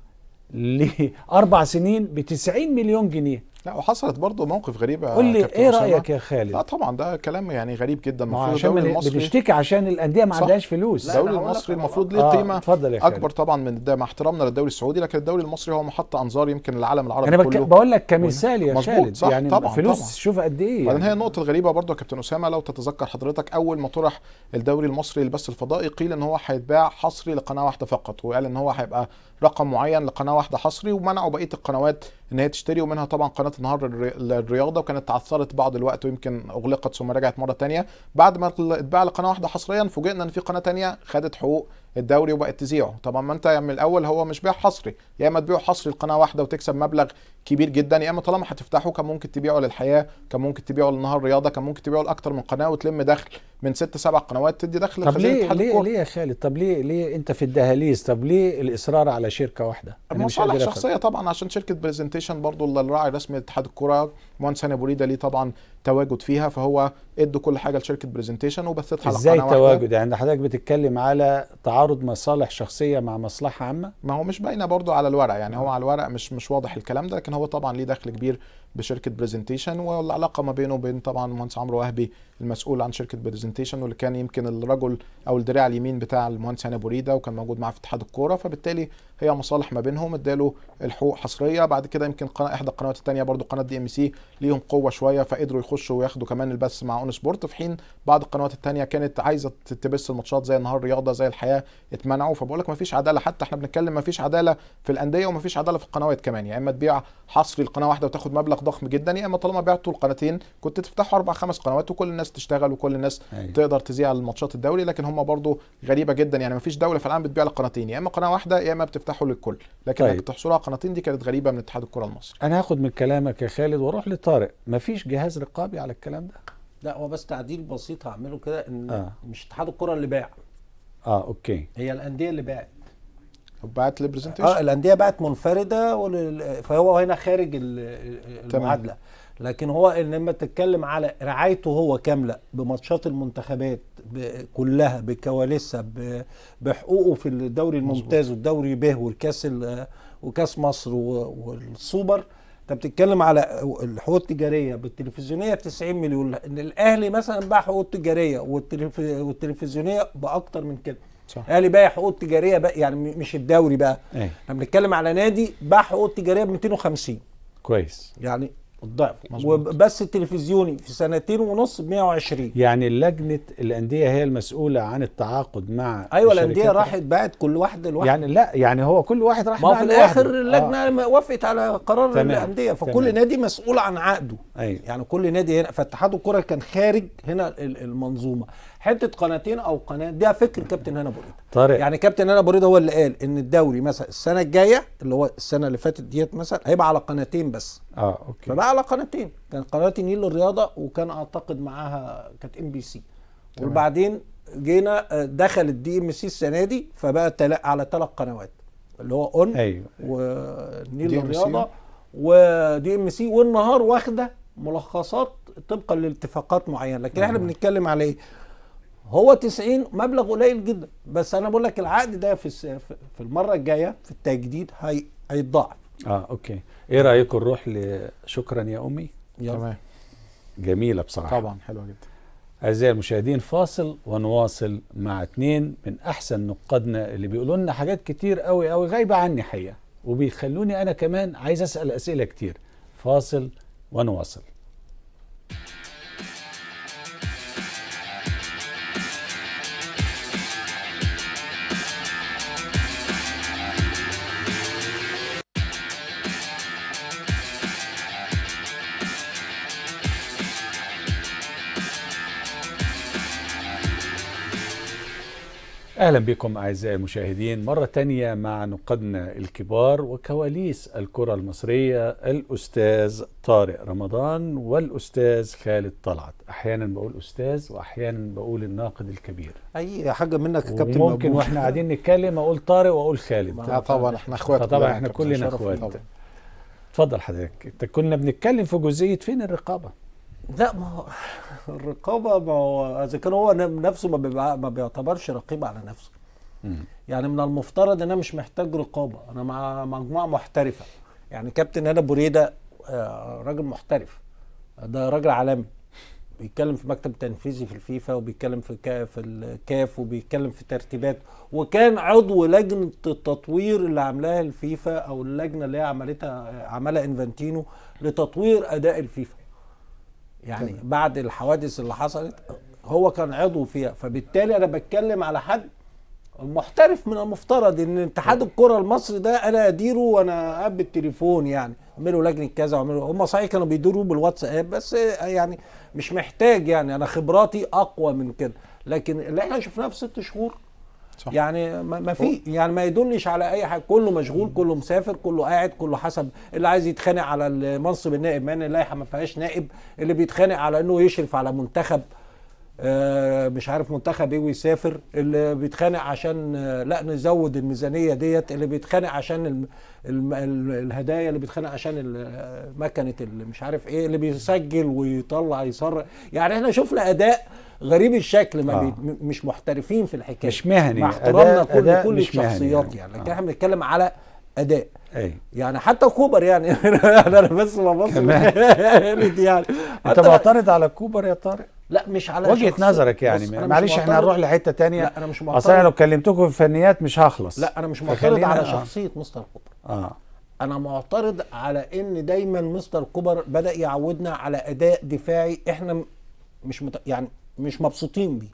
لاربع (laughs) سنين ب 90 مليون جنيه. لا وحصلت برضه موقف غريب يا قول لي إيه أسامة. رأيك يا خالد لا طبعا ده كلام يعني غريب جدا المفروض عشان المصري بنشتكي عشان الأندية ما. عندهاش فلوس لا، الدوري المصري المفروض آه، ليه قيمة اتفضل يا خالد. اكبر طبعا من ده مع احترامنا للدوري السعودي لكن الدوري المصري هو محط أنظار يمكن للعالم العربي أنا بك... كله بقول لك كمثال يا خالد صح، يعني طبعاً، فلوس طبعاً. شوف قد إيه بعدين هي يعني. النقطة الغريبة برضو يا كابتن أسامة لو تتذكر حضرتك أول ما طرح الدوري المصري للبث الفضائي قيل إن هو هيتباع حصري لقناة واحدة فقط وقال إن هو هيبقى رقم معين لقناة واحدة حصري ومنعوا بقية القنوات إن هي تشتري ومنها طبعا قناة النهار الرياضة وكانت تعثرت بعض الوقت ويمكن أغلقت ثم رجعت مرة تانية. بعد ما اتباع لقناة واحدة حصريا فوجئنا إن في قناة تانية خدت حقوق. الدوري وبقت تذيعه طبعا ما أنت من الأول هو مش بيع حصري يا إما تبيعه حصري لقناة واحدة وتكسب مبلغ كبير جدا يا إما طالما هتفتحه كان ممكن تبيعه للحياة كان ممكن تبيعه للنهار رياضة كان ممكن تبيعه لأكتر من قناة وتلم دخل من ست سبع قنوات تدي دخل طب ليه ليه الكورة. ليه يا خالد طب ليه ليه أنت في الدهاليز طب ليه الإصرار على شركة واحدة مصالح. شخصية طبعا عشان شركة برزنتيشن برضو الراعي الرسمي لاتحاد الكره مهندس هاني بوريده ليه طبعا تواجد فيها فهو ادوا كل حاجة لشركة برزنتيشن وبثتها على إزاي تواجد؟ يعني حضرتك بتتكلم على تعارض مصالح شخصية مع مصلحة عامة؟ ما هو مش باينة برضو على الورق يعني هو على الورق مش مش واضح الكلام ده لكن هو طبعا ليه دخل كبير بشركة برزنتيشن والعلاقة ما بينه وبين طبعا المهندس عمرو وهبي المسؤول عن شركة برزنتيشن واللي كان يمكن الرجل أو الدراع اليمين بتاع المهندس هاني بوريدة وكان موجود معاه في اتحاد الكورة فبالتالي هي مصالح ما بينهم اداله الحقوق حصرية. بعد كده يمكن قناه إحدى القنوات الثانية برضو قناة دي ام سي ليهم قوة شوية فقدروا يخشوا وياخدوا كمان البث مع اون سبورت في حين بعض القنوات الثانية كانت عايزة تبث الماتشات زي النهار رياضة زي الحياة اتمنعوا. فبقول لك ما فيش عدالة حتى إحنا بنتكلم ما فيش عدالة في الأندية وما فيش عدالة في القنوات كمان. يا إما تبيع حصري لقناة واحدة وتاخد مبلغ ضخم جدا يا إما طالما بعتوا القناتين كنت تفتحوا أربع خمس قنوات وكل الناس تشتغل وكل الناس أيوة. تقدر تذيع الماتشات الدوري لكن هم برضو غريبة جدا. يعني ما فيش دولة في العالم بتبيع لقناتين يا إما قناة واحدة يا إما بتفتحوا للكل. لكن طيب. على قناتين دي كانت غريبة من اتحاد الكرة المصري. أنا هاخد من كلامك يا خالد وأروح لطارق مفيش جهاز رقابي على الكلام ده؟ لا هو بس تعديل بسيط هعمله كده إن آه. مش اتحاد الكرة اللي باع. آه okay. هي الأندية اللي باعت. بعت آه البرزنتيشن الأندية باعت منفردة ولل... فهو هنا خارج ال- تمام. لكن هو إن لما تتكلم على رعايته هو كاملة بماتشات المنتخبات كلها بكواليسها بحقوقه في الدوري الممتاز والدوري ب والكاس ال- وكاس مصر والسوبر. أنت بتتكلم على الحقوق التجارية بالتلفزيونية 90 مليون. إن الأهلي مثلا باع حقوق التجاريه والتلف... والتلفزيونية بأكتر من كده. صح. الأهلي باع حقوق التجاريه بقى يعني مش الدوري بقى. إيه. إحنا بنتكلم على نادي باع حقوق التجاريه ب 250 كويس. يعني الضعف. وبس التلفزيوني في سنتين ونص ب 120 يعني لجنة الأندية هي المسؤولة عن التعاقد مع أيوه الأندية؟ راحت باعت كل واحدة لوحدها يعني لا يعني هو كل واحد راح ما في لوحده. الآخر اللجنة آه. وافقت على قرار تمام. الأندية فكل تمام. نادي مسؤول عن عقده أيوه يعني كل نادي هنا فاتحاد الكرة كان خارج هنا ال- المنظومة حتة قناتين أو قناة ده فكر كابتن هاني بوريدة. طارق. يعني كابتن هاني بوريدة هو اللي قال إن الدوري مثلا السنة الجاية اللي هو السنة اللي فاتت ديت مثلا هيبقى على قناتين بس. آه okay. فبقى على قناتين. كان قناة النيل للرياضه وكان أعتقد معاها كانت إم بي سي. وبعدين جينا آه، دخل الدي إم سي السنة دي فبقى تلا... على ثلاث قنوات اللي هو أون والنيل DMC. للرياضه ودي إم سي والنهار واخدة ملخصات طبقا لاتفاقات معينة. لكن إحنا بنتكلم على إيه؟ هو 90 مبلغ قليل جدا. بس أنا بقول لك العقد ده في الس- في في المرة الجاية في التجديد هي هيتضاعف. آه أوكي. إيه رأيكم نروح لشكرا يا أمي؟ تمام. جميلة بصراحة. طبعا حلوة جدا. أعزائي المشاهدين فاصل ونواصل مع اتنين من أحسن نقادنا اللي بيقولوا لنا حاجات كتير قوي قوي غايبة عني حقيقة. وبيخلوني أنا كمان عايز أسأل أسئلة كتير. فاصل ونواصل. أهلا بكم أعزائي المشاهدين مرة تانية مع نقادنا الكبار وكواليس الكرة المصرية الأستاذ طارق رمضان والأستاذ خالد طلعت أحيانا بقول أستاذ وأحيانا بقول الناقد الكبير أي حاجة منك يا كابتن وممكن مقبول. وإحنا قاعدين نتكلم أقول طارق وأقول خالد لا (laughs) طبعا إحنا إخوات فطبعا كلنا إحنا كابتن. كلنا طبعا. اتفضل حضرتك كنا بنتكلم في جزئية فين الرقابة لا ما هو الرقابة ما هو إذا كان هو نفسه ما, ما بيعتبرش رقيب على نفسه. مم. يعني من المفترض إن أنا مش محتاج رقابة. أنا مع مجموعة محترفة. يعني كابتن هنا بريده آه، راجل محترف. ده راجل عالمي. بيتكلم في مكتب تنفيذي في الفيفا وبيتكلم في في الكاف وبيتكلم في ترتيبات. وكان عضو لجنة التطوير اللي عاملاها الفيفا أو اللجنة اللي هي عملتها عملها إنفانتينو لتطوير أداء الفيفا. يعني. بعد الحوادث اللي حصلت هو كان عضو فيها. فبالتالي أنا بتكلم على حد المحترف من المفترض إن اتحاد الكرة المصري ده أنا أديره وأنا قاعد بالتليفون يعني. أعملوا لجنة كذا وأعملوا. هم صحيح كانوا بيديروا بالواتساب بس يعني مش محتاج يعني. أنا خبراتي أقوى من كده. لكن اللي إحنا شفناه في ست شهور صح. يعني ما ما في يعني ما يدلش على أي حاجة. كله مشغول كله مسافر كله قاعد كله حسب اللي عايز يتخانق على منصب النائب. مع إن اللائحة ما فيهاش نائب اللي بيتخانق على إنه يشرف على منتخب. مش عارف منتخب إيه ويسافر اللي بيتخانق عشان آه، لا نزود الميزانية ديت اللي بيتخانق عشان ال- الهدايا اللي بيتخانق عشان ال- مكنة اللي مش عارف إيه اللي بيسجل ويطلع يسرق يعني إحنا شفنا أداء غريب الشكل ما آه. مش محترفين في الحكاية مش مهني مع احترامنا كل كل الشخصيات يعني. يعني, لكن آه. إحنا بنتكلم على أداء إيه يعني حتى كوبر يعني. (laughs) أنا بس ببص كمان. (laughs) يعني أنت معترض على كوبر يا طارق؟ لا مش على وجهة. نظرك يعني. معلش إحنا معترض- هنروح لحتة تانية. لا أنا مش أصل أنا لو معترض كلمتكم في فنيات مش هخلص. لا أنا مش معترض على آه. شخصية مستر كوبر. آه. أنا معترض على إن دايما مستر كوبر بدأ يعودنا على أداء دفاعي. إحنا مش مت... يعني مش مبسوطين بيه.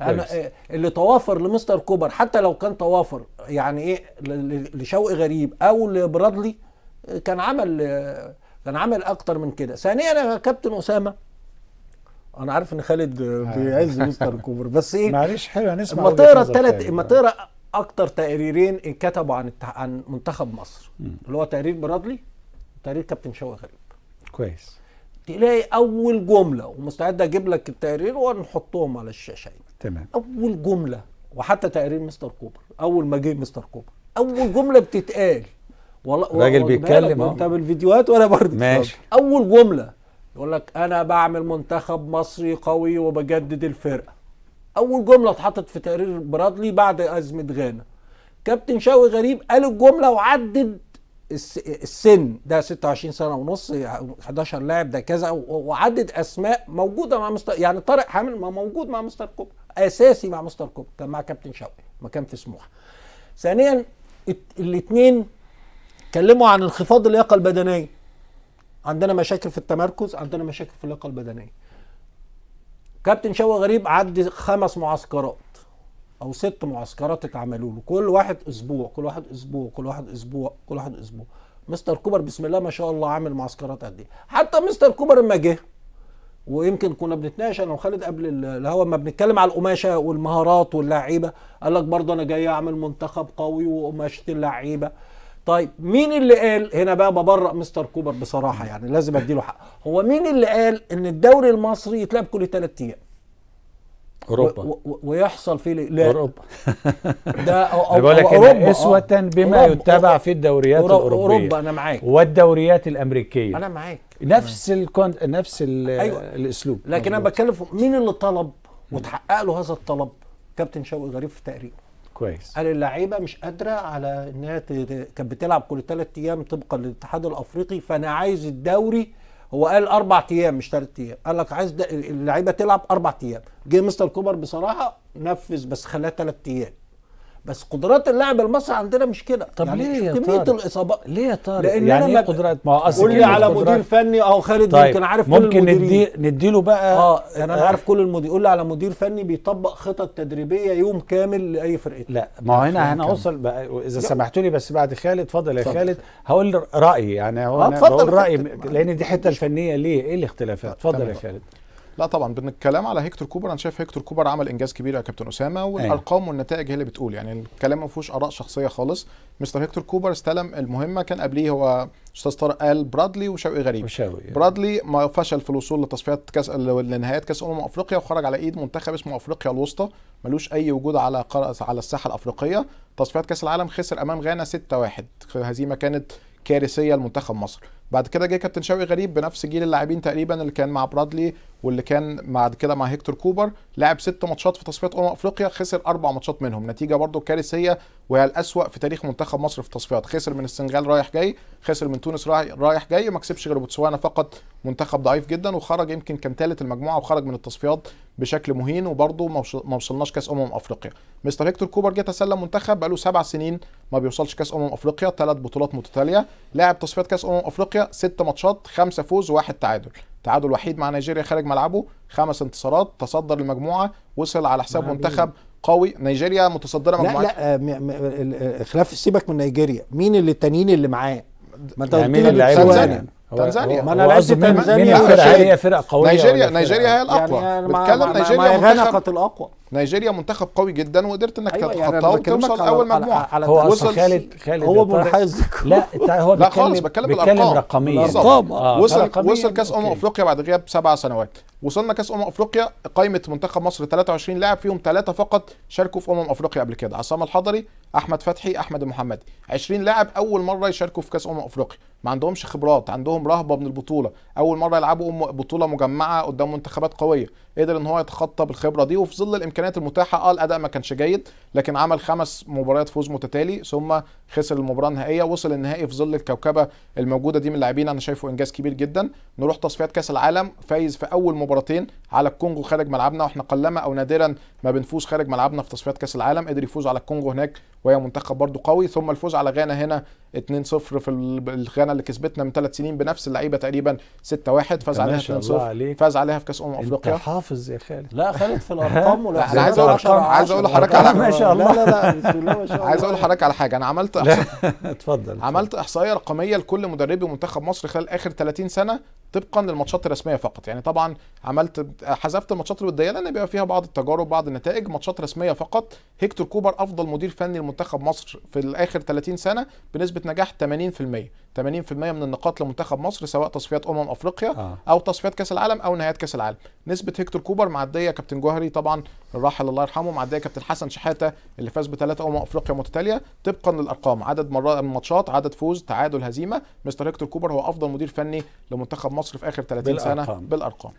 أنا. آه، اللي توافر لمستر كوبر حتى لو كان توافر يعني إيه لشوقي غريب أو لبرادلي آه، كان عمل آه، كان عمل أكتر من كده. ثانيا يا كابتن أسامة أنا عارف إن خالد بيعز مستر كوبر بس إيه معلش حلو هنسمع وجهة تقرأ الثلاث. اما تقرأ أكتر تقريرين اتكتبوا عن التح... عن منتخب مصر اللي هو تقرير برادلي وتقرير كابتن شوقي غريب. كويس. تلاقي أول جملة ومستعد أجيب لك التقرير ونحطهم على الشاشة هنا. تمام أول جملة وحتى تقرير مستر كوبر أول ما جه مستر كوبر أول جملة بتتقال والله الراجل بيتكلم. انت بالفيديوهات وأنا برضه ماشي. أول جملة يقول لك أنا بعمل منتخب مصري قوي وبجدد الفرقة أول جملة اتحطت في تقرير برادلي بعد أزمة غانا كابتن شوقي غريب قال الجملة وعدد السن ده 26 سنة ونص 11 لاعب ده كذا وعدد أسماء موجودة مع مستر يعني طارق حامل ما موجود مع مستر كوبر أساسي مع مستر كوبر كان مع كابتن شوقي ما كان في سموحة. ثانيا الاثنين اتكلموا عن انخفاض اللياقة البدنية. عندنا مشاكل في التمركز عندنا مشاكل في اللياقة البدنية. كابتن شوقي غريب عدي خمس معسكرات. أو ست معسكرات اتعملوا له. كل واحد أسبوع كل واحد أسبوع كل واحد أسبوع كل واحد أسبوع. مستر كوبر بسم الله ما شاء الله عامل معسكرات قد إيه. حتى مستر كوبر لما جه ويمكن كنا بنتناقش أنا وخالد قبل ال- الهوا لما بنتكلم على القماشة والمهارات واللعيبة. قال لك برضه أنا جاي أعمل منتخب قوي وقماشة اللعيبة. طيب مين اللي قال؟ هنا بقى ببرأ مستر كوبر بصراحة يعني لازم أديله حق. هو مين اللي قال إن الدوري المصري يتلعب كل ثلاث أيام؟ أوروبا. و- و- ويحصل فيه؟ لا أوروبا. (laughs) ده أو أنا بقول لك أو إن أوروبا، أسوة. بما أوروبا- يتبع في الدوريات أوروبا- الأوروبية. أوروبا أنا معاك. والدوريات الأمريكية. أنا معاك. نفس الكون... نفس ال... أيوة. الأسلوب. لكن أنا. بتكلم مين اللي طلب وتحقق له هذا الطلب؟ كابتن شوقي غريب في تقريره كويس. قال اللعيبة مش قادرة على إنها كانت بتلعب كل ثلاث أيام طبقا للاتحاد الأفريقي فأنا عايز الدوري هو قال أربع أيام مش ثلاث أيام. قال لك عايز اللعيبة تلعب أربع أيام. جه مستر كوبر بصراحة نفذ بس خلاها ثلاث أيام. بس قدرات اللاعب المصري عندنا مش كده طب يعني ليه يا كمية طارق؟ الاصابات ليه يا طارق؟ لأن يعني أنا إيه ما- قدرات؟ ما هو قول لي على قدرات- مدير فني أو خالد طيب يمكن عارف كل ممكن المديرين. ندي نديله بقى آه يعني أنا عارف كل المدير. قول لي على مدير فني بيطبق خطط تدريبية يوم كامل لأي فرقة. لا ما هو هنا هنوصل بقى إذا سمحتوا لي بس بعد خالد اتفضل يا. خالد. هقول رأيي يعني هو آه، أنا بقول رأيي. لأن دي حتة الفنية. ليه؟ إيه الاختلافات؟ اتفضل يا. خالد. لا طبعا بالكلام على هيكتور كوبر أنا شايف هيكتور كوبر عمل إنجاز كبير يا كابتن اسامه والأرقام والنتائج هي اللي بتقول. يعني الكلام ما فيهوش آراء شخصية خالص. مستر هيكتور كوبر استلم المهمة كان قبليه هو أستاذ طارق قال برادلي وشوقي غريب. وشوقي... برادلي ما فشل في الوصول لتصفيات كأس لنهايات كأس أمم أفريقيا وخرج على إيد منتخب اسمه أفريقيا الوسطى. ملوش أي وجود على قر... على الساحة الأفريقية. تصفيات كأس العالم خسر أمام غانا 6-1 هزيمة كانت كارثية لمنتخب مصر. بعد كده جه كابتن شوقي غريب بنفس جيل اللاعبين تقريبا اللي كان مع برادلي واللي كان بعد كده مع هيكتور كوبر لعب ست ماتشات في تصفيات أمم أفريقيا خسر أربع ماتشات منهم. نتيجة برضو كارثية وهي الأسوأ في تاريخ منتخب مصر في التصفيات خسر من السنغال رايح جاي خسر من تونس رايح, جاي ما كسبش غير بوتسوانا فقط منتخب ضعيف جدا وخرج يمكن كان ثالث المجموعة وخرج من التصفيات بشكل مهين وبرضه ما وصلناش كأس أمم أفريقيا. مستر هيكتور كوبر جه تسلم منتخب بقاله سبع سنين ما بيوصلش كأس أمم أفريقيا ثلاث بطولات متتالية لعب تصفيات كأس أمم أفريقيا ست ماتشات خمسة فوز وواحد تعادل. تعادل وحيد مع نيجيريا خارج ملعبه خمس انتصارات تصدر المجموعه وصل على حساب منتخب قوي. نيجيريا متصدرة لا مجموعة لا آه، ال- خلاف سيبك من نيجيريا. مين اللي التانيين اللي معاه؟ ما انت يعني قلت مين لي. تنزانيا. ما هو لعبت تنزانيا. هي فرقة قوية نيجيريا نيجيريا هي الأقوى. يعني بتكلم نيجيريا منتخب الأقوى. نيجيريا منتخب قوي جدا وقدرت إنك أيوة، يعني تتخطاه بكلمك وتوصل أول مجموعة. على هو وصل- خالد خالد هو منحاز. لا هو لا خالص، بتكلم بيتكلم بالأرقام. رقميا. بالأرقام، آه وصل وصل كأس أمم. أفريقيا بعد غياب سبع سنوات. وصلنا كأس أمم أفريقيا قائمة منتخب مصر 23 لاعب فيهم ثلاثة فقط شاركوا في أمم أفريقيا قبل كده. عصام الحضري أحمد فتحي أحمد المحمدي 20 لاعب أول مرة يشاركوا في كأس أمم أفريقيا. ما عندهمش خبرات عندهم رهبة من البطولة. أول مرة يلعبوا بطولة مجمعة قدام منتخبات قوية. قدر إن هو يتخطى بالخبرة دي وفي ظل الإمكانيات المتاحة آه الاداء ما كانش جيد لكن عمل خمس مباريات فوز متتالي ثم خسر المباراة النهائية وصل النهائي في ظل الكوكبة الموجودة دي من اللاعبين. أنا شايفه إنجاز كبير جدا. نروح تصفيات كأس العالم. فايز في أول مباراتين على الكونغو خارج ملعبنا وإحنا قلما أو نادرا ما بنفوز خارج ملعبنا في تصفيات كأس العالم قدر يفوز على الكونغو هناك وهي منتخب برضو قوي. ثم الفوز على غانا هنا 2-0 في ال- الغانا اللي كسبتنا من ثلاث سنين بنفس اللعيبة تقريبا 6-1 فاز عليها شاء الله 2-0 عليك. فاز عليها في كأس أمم أنت أفريقيا. حافظ يا خالد. لا خالد في (laughs) الأرقام ولا أنا عايز عشرة عايز عشرة. لحضرتك على- ما شاء الله. لا لا لا (laughs) بسم الله ما شاء الله عايز أقول لحضرتك على حاجة. أنا عملت (laughs) اتفضل عملت إحصائية رقمية لكل مدربي منتخب مصر خلال آخر 30 سنة. طبقا للماتشات الرسمية فقط. يعني طبعا عملت حذفت الماتشات الوديه لأن بيبقى فيها بعض التجارب بعض النتائج ماتشات رسمية فقط. هيكتور كوبر أفضل مدير فني لمنتخب مصر في اخر 30 سنة بنسبة نجاح 80% 80% من النقاط لمنتخب مصر سواء تصفيات أمم أفريقيا آه. أو تصفيات كأس العالم أو نهايات كأس العالم. نسبة هيكتور كوبر معدية كابتن الجوهري طبعا الراحل الله يرحمه معدية كابتن حسن شحاتة اللي فاز بثلاثة أمم أفريقيا متتالية طبقا للأرقام. عدد مرات ماتشات عدد فوز تعادل هزيمة. مستر هيكتور كوبر هو أفضل مدير فني لمنتخب مصر في آخر 30 سنة بالأرقام. بالارقام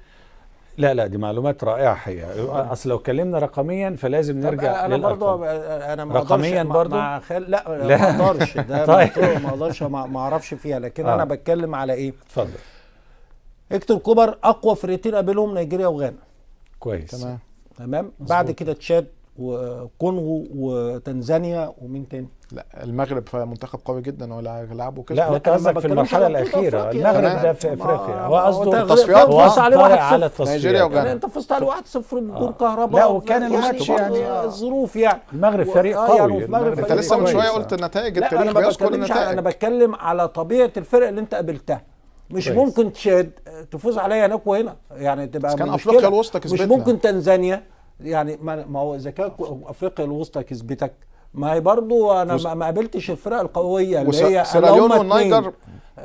لا لا دي معلومات رائعة حقيقة أصل لو اتكلمنا رقميا فلازم نرجع أنا برضه. أنا ما أقدرش رقمياً مع- برضو؟ مع خال لا, لا. لا ما أقدرش ده (laughs) طيب. ما أقدرش ما ما أعرفش فيها لكن آه. أنا بتكلم على إيه اتفضل هيكتور كوبر أقوى فرقتين قابلهم نيجيريا وغانا كويس تمام تمام بعد كده تشاد وكونغو وتنزانيا ومين تاني لا المغرب منتخب قوي جدا ولا لعبوا كده لا هو قصدك في المرحله الأخيرة. المغرب. ده في أفريقيا ما- هو قصده هو التصفيات فوز عليه طالع 1-0. على نيجيريا التصفيات وغانا. يعني أنت فزت على 1-0 بدون آه. كهرباء لا، وكان يعني الماتش يعني- الظروف يعني المغرب و- فريق آه، قوي يعني في المغرب المغرب انت فريق لسه من. شوية. قلت النتائج لا التاريخ بيذكر على- أنا النتائج بتكلم على طبيعة الفرق اللي أنت قابلتها مش. ممكن تشاد تفوز عليها هناك وهنا يعني تبقى كان مشكلة. أفريقيا الوسطى مش كسبتنا. ممكن تنزانيا يعني ما هو إذا كان أفريقيا الوسطى كسبتك ما هي برضو أنا ما قابلتش الفرق القوية اللي هي سيراليون. والنيجر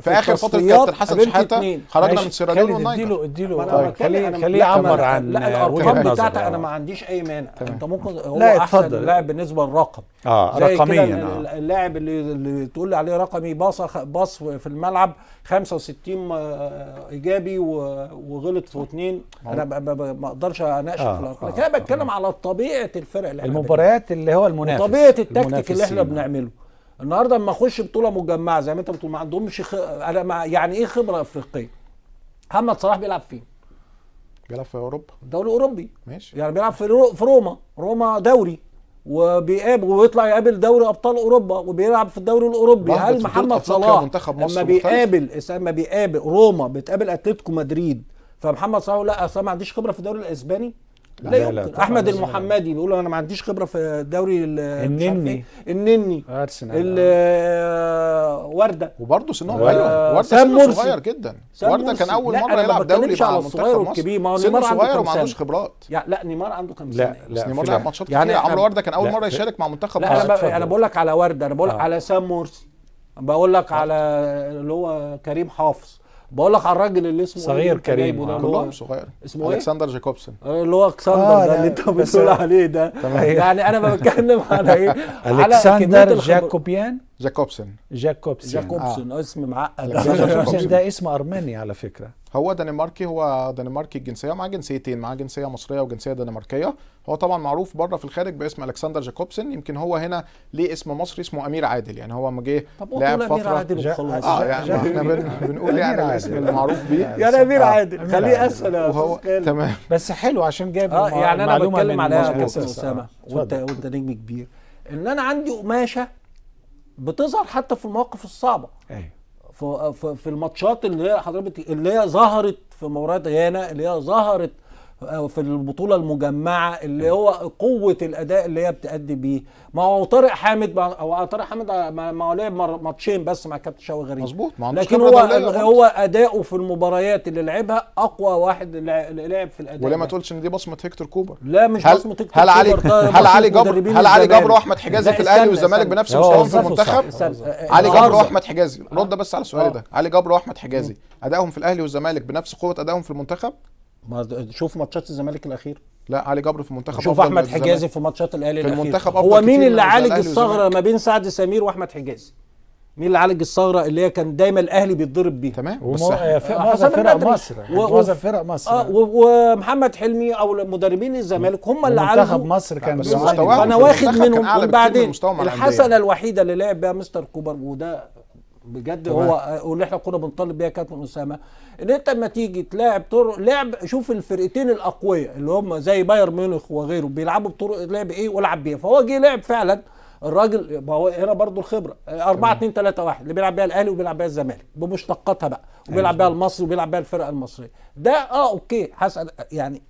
في آخر فترة كابتن حسن شحاتة. خرجنا. من سيراليون خالد والنيجر اديله اديله طيب، بتكلم- خليه أنا- خليه يعبر عن لا وجهة الأرقام نظره بتاعتك أنا آه. ما عنديش أي مانع. أنت ممكن هو لا، أحسن. لاعب بالنسبة للرقم آه رقميا آه. اللاعب اللي, اللي تقول لي عليه رقمي باص باص في الملعب 65 آه، إيجابي وغلط في اثنين أنا ب- ب- ب- ما أقدرش أناقش آه، في الأرقام آه، لكن أنا بتكلم على طبيعة الفرق اللي المباريات اللي هو المنافس طبيعة التكتيك اللي إحنا. بنعمله النهارده اما اخش بطوله مجمعه زي ما انت بتقول ما عندهمش خ... أنا مع... يعني إيه خبرة أفريقية؟ محمد صلاح بيلعب فين؟ بيلعب في أوروبا. دوري أوروبي. ماشي. يعني بيلعب في رو... في روما. روما دوري. وبيقابل ويطلع يقابل دوري أبطال أوروبا وبيلعب في الدوري الأوروبي. هل محمد صلاح لما. بيقابل لما بيقابل روما بتقابل أتلتيكو مدريد فمحمد صلاح لا أصل ما عنديش خبرة في الدوري الإسباني؟ لا, لا، لا, لا، أحمد. المحمدي بيقول أنا ما عنديش خبرة في الدوري النني. إيه. النني أرسنال ال- آه. وردة وبرضه سنهم أيوه وردة سام سنه مرسي. صغير جدا وردة. كان أول لا، مرة يلعب دوري مع الصغير منتخب والكبير، ما هو نيمار صغير وما عندوش؟ خبرات يعني لا نيمار عنده كام لا، سنة لا. بس نيمار لعب ماتشات يعني عمرو وردة كان أول لا، مرة يشارك مع منتخب لا أنا مصر. أنا بقول لك على وردة أنا بقول لك آه. على سام مرسي بقول لك على اللي هو كريم حافظ بقول لك على الراجل اللي اسمه صغير إيه أنت كريم، جايبه ده آه. اللي هو كلهم صغير. اسمه إيه؟ ألكسندر جاكوبسون اللي هو ألكسندر آه، ده اللي أنت بتقول عليه ده. يعني أنا بتكلم على إيه؟ ألكسندر جاكوبيان؟ جاكوبسون جاكوبسن. جاكوبسون اسم معقد. جاكوبسن. ده اسم ارمني على فكرة. هو دنماركي هو دنماركي الجنسية معاه جنسيتين معاه جنسية مصرية وجنسية دنماركية هو طبعا معروف بره في الخارج باسم ألكسندر جاكوبسن يمكن هو هنا ليه اسم مصري اسمه أمير عادل يعني هو لما جه طب لعب قول أمير فترة عادل وخلاص آه يعني إحنا بن- بنقول يعني الاسم. المعروف بيه يعني أمير آه، عادل أمير خليه عادل. اسهل يا. تمام بس حلو عشان جايب آه يعني أنا بتكلم عليها يا. كابتن اسامه آه، وانت. وأنت نجم كبير إن أنا عندي قماشة بتظهر حتى في المواقف الصعبة أيوة. في الماتشات اللي هي حضرتك اللي هي ظهرت في مباريات غانا اللي هي ظهرت في البطولة المجمعة اللي هو قوة الأداء اللي هي بتأدي بيه ما هو طارق حامد ما أو طارق حامد ما هو لعب ماتشين بس مع كابتن شوقي غريب مظبوط لكن هو. هو أداؤه في المباريات اللي لعبها أقوى واحد اللي لعب في الأداء وليه ما. تقولش إن دي بصمة هيكتور كوبر لا مش هل بصمة هيكتور هل علي هل علي جبر هل علي. جبر وأحمد حجازي في الأهلي والزمالك. بنفس هو مستواهم في المنتخب. استنى. علي جبر وأحمد حجازي رد بس على السؤال آه. ده علي جبر وأحمد حجازي ادائهم في الأهلي والزمالك بنفس قوة ادائهم في المنتخب ما شوف ماتشات الزمالك الأخير لا علي جبر في المنتخب شوف أحمد. حجازي في ماتشات الأهلي في. المنتخب هو مين اللي عالج الثغره. ما بين سعد سمير وأحمد حجازي مين اللي عالج الثغره اللي هي كان دايما الأهلي بيتضرب بيها تمام بس معظم فرق. مصر و- و- معظم فرق مصر آه و- ومحمد حلمي أو مدربين الزمالك هم اللي منتخب عالجوا مصر كان بس فانا في واخد منهم وبعدين. الحسنة الوحيدة اللي لعب بيها مستر كوبر وده بجد. هو واللي إحنا كنا بنطالب بيها كابتن أسامة. إن أنت لما تيجي تلاعب طرق لعب شوف الفرقتين الأقوياء اللي هم زي بايرن ميونخ وغيره بيلعبوا بطرق لعب إيه والعب بيها. فهو جه لعب فعلا الراجل ما هو هنا برضو الخبرة. 4 2 3 1 اللي بيلعب بيها الأهلي وبيلعب بيها الزمالك بمشتقاتها بقى وبيلعب بيها المصري وبيلعب بيها الفرقة المصرية. ده آه okay حسن يعني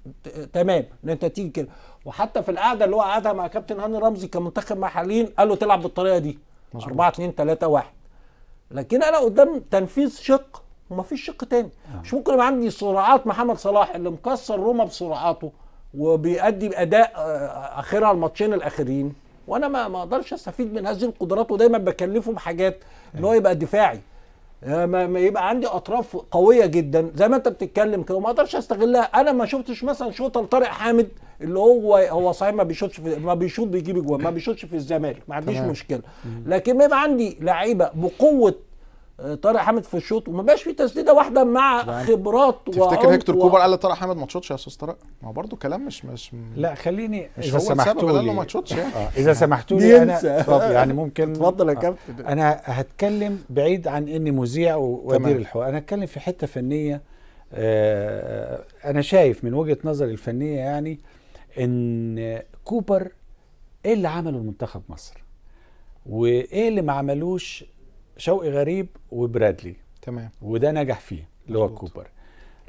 تمام إن أنت تيجي كده. وحتى في القعدة اللي هو قعدها مع كابتن هاني رمزي كمنتخب محليين قال له تلعب بالطريقة دي. 4 2 3 1 لكن أنا قدام تنفيذ شق ومفيش شق تاني. مش ممكن يبقى عندي سرعات محمد صلاح اللي مكسر روما بسرعاته وبيأدي اداء آه، آخرها الماتشين الآخرين. وأنا ما ما أقدرش أستفيد من هذه القدرات ودايما بكلفه بحاجات إن هو يبقى دفاعي. آه، ما ما يبقى عندي أطراف قوية جدا. زي ما أنت بتتكلم كده وما أقدرش أستغلها. أنا ما شفتش مثلا شوطه لطارق حامد اللي هو هو صحيح ما بيشوطش في ما بيشوط بيجيب اجوان ما بيشوطش في الزمالك. ما عنديش. مشكلة. لكن ما يبقى عندي لعيبة بقوة آه، طارق حامد في الشوط وما بقاش في تسديدة واحدة مع خبرات تفتكر هيكتور و- كوبر قال لطارق حامد ما تشوطش يا أستاذ طارق ما هو برضه كلام مش مش لا خليني مش إذا سمحتوا لي ما تشوطش يعني. آه، إذا سمحتوا لي أنا يعني ممكن اتفضل يا آه. كابتن أنا هتكلم بعيد عن إني مذيع وأدير. الحوار أنا هتكلم في حتة فنية آه، أنا شايف من وجهة نظري الفنية يعني إن كوبر إيه اللي عمله المنتخب مصر وإيه اللي ما عملوش شوقي غريب وبرادلي. تمام. وده نجح فيه اللي هو. كوبر.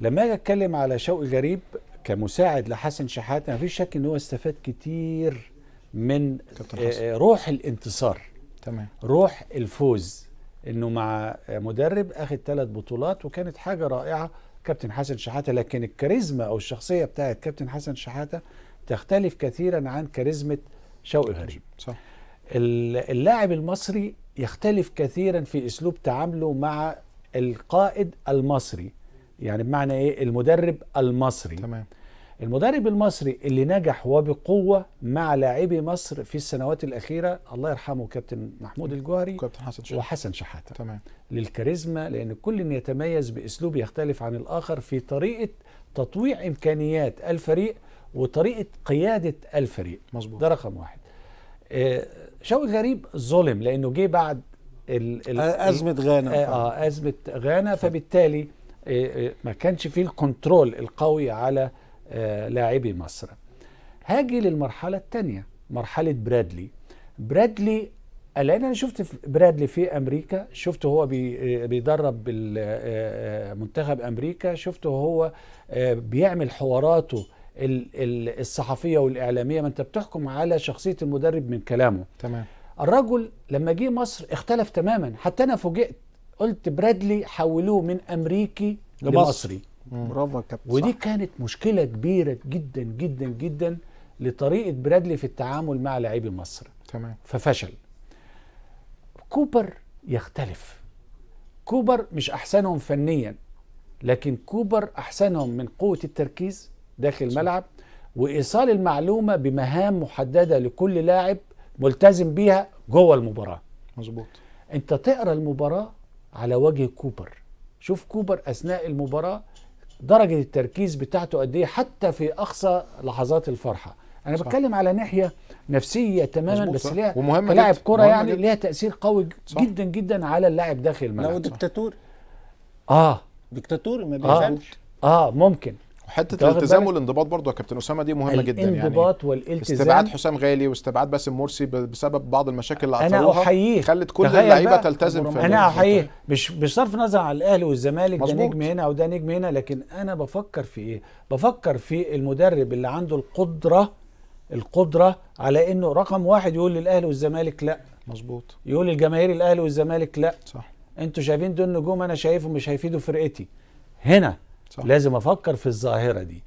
لما أجي أتكلم على شوقي غريب كمساعد لحسن شحاته مفيش شك إن هو استفاد كتير من آه،. آه، روح الانتصار. تمام. روح الفوز. إنه مع مدرب أخذ ثلاث بطولات وكانت حاجة رائعة. كابتن حسن شحاتة لكن الكاريزما أو الشخصية بتاعت كابتن حسن شحاتة تختلف كثيرا عن كاريزما شوقي غريب. صح. اللاعب المصري يختلف كثيرا في أسلوب تعامله مع القائد المصري. يعني بمعنى إيه؟ المدرب المصري. تمام. المدرب المصري اللي نجح وبقوة مع لاعبي مصر في السنوات الأخيرة الله يرحمه كابتن محمود الجوهري كابتن حسن شحاتة. وحسن شحاتة. تمام. للكاريزما لأن كل يتميز بأسلوب يختلف عن الآخر في طريقة تطويع إمكانيات الفريق وطريقة قيادة الفريق. مظبوط. ده رقم واحد. آه، شوقي غريب ظلم لأنه جه بعد ال ال أزمة غانا. آه, آه أزمة غانا فبالتالي آه آه، ما كانش فيه الكنترول القوي على لاعبي مصر. هاجي للمرحلة الثانية مرحلة برادلي. برادلي لأن أنا شفت في- برادلي في أمريكا شفته هو بي بيدرب منتخب أمريكا شفته هو بيعمل حواراته الصحفية والإعلامية ما انت بتحكم على شخصية المدرب من كلامه. تمام. الرجل لما جه مصر اختلف تماما. حتى أنا فوجئت قلت برادلي حولوه من أمريكي لمصر. لمصري. برافو يا كابتن ودي صح. كانت مشكلة كبيرة جدا جدا جدا لطريقة برادلي في التعامل مع لاعبي مصر. تمام. ففشل. كوبر يختلف. كوبر مش أحسنهم فنيا لكن كوبر أحسنهم من قوة التركيز. داخل الملعب وإيصال المعلومة بمهام محددة لكل لاعب ملتزم بيها جوه المباراة. مظبوط. أنت تقرأ المباراة على وجه كوبر. شوف كوبر أثناء المباراة درجة التركيز بتاعته قد إيه حتى في أقصى لحظات الفرحة. أنا صح. بتكلم على ناحية نفسية تماما بس. ليها ومهمة كلاعب كرة يعني. ليها تأثير قوي صح. جدا جدا على اللاعب داخل لا الملعب وديكتاتوري آه. ديكتاتوري ما آه. بيزعلش. آه ممكن. وحتة الالتزام؟ والانضباط برضه يا كابتن أسامة دي مهمة جدا يعني. الانضباط والالتزام. استبعاد حسام غالي واستبعاد باسم مرسي بسبب بعض المشاكل اللي أنا عثروها احييه خلت كل اللعيبة تلتزم في أنا احييه مش بصرف نظر عن الأهلي والزمالك ده. نجم هنا أو ده نجم هنا لكن أنا بفكر في إيه؟ بفكر في المدرب اللي عنده القدرة القدرة على إنه رقم واحد يقول للأهلي والزمالك لأ. مظبوط. يقول للجماهير الأهلي والزمالك لأ. صح. أنتوا شايفين دول نجوم أنا شايفهم مش هيفيدوا فرقتي. هنا صح. لازم أفكر في الظاهرة دي.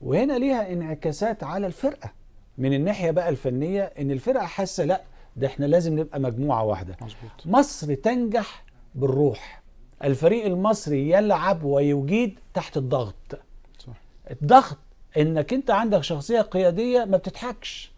وهنا ليها انعكاسات على الفرقة. من الناحية بقى الفنية إن الفرقة حاسة لأ ده إحنا لازم نبقى مجموعة واحدة. مظبوط. مصر تنجح بالروح. الفريق المصري يلعب ويجيد تحت الضغط. صح. الضغط إنك أنت عندك شخصية قيادية ما بتضحكش.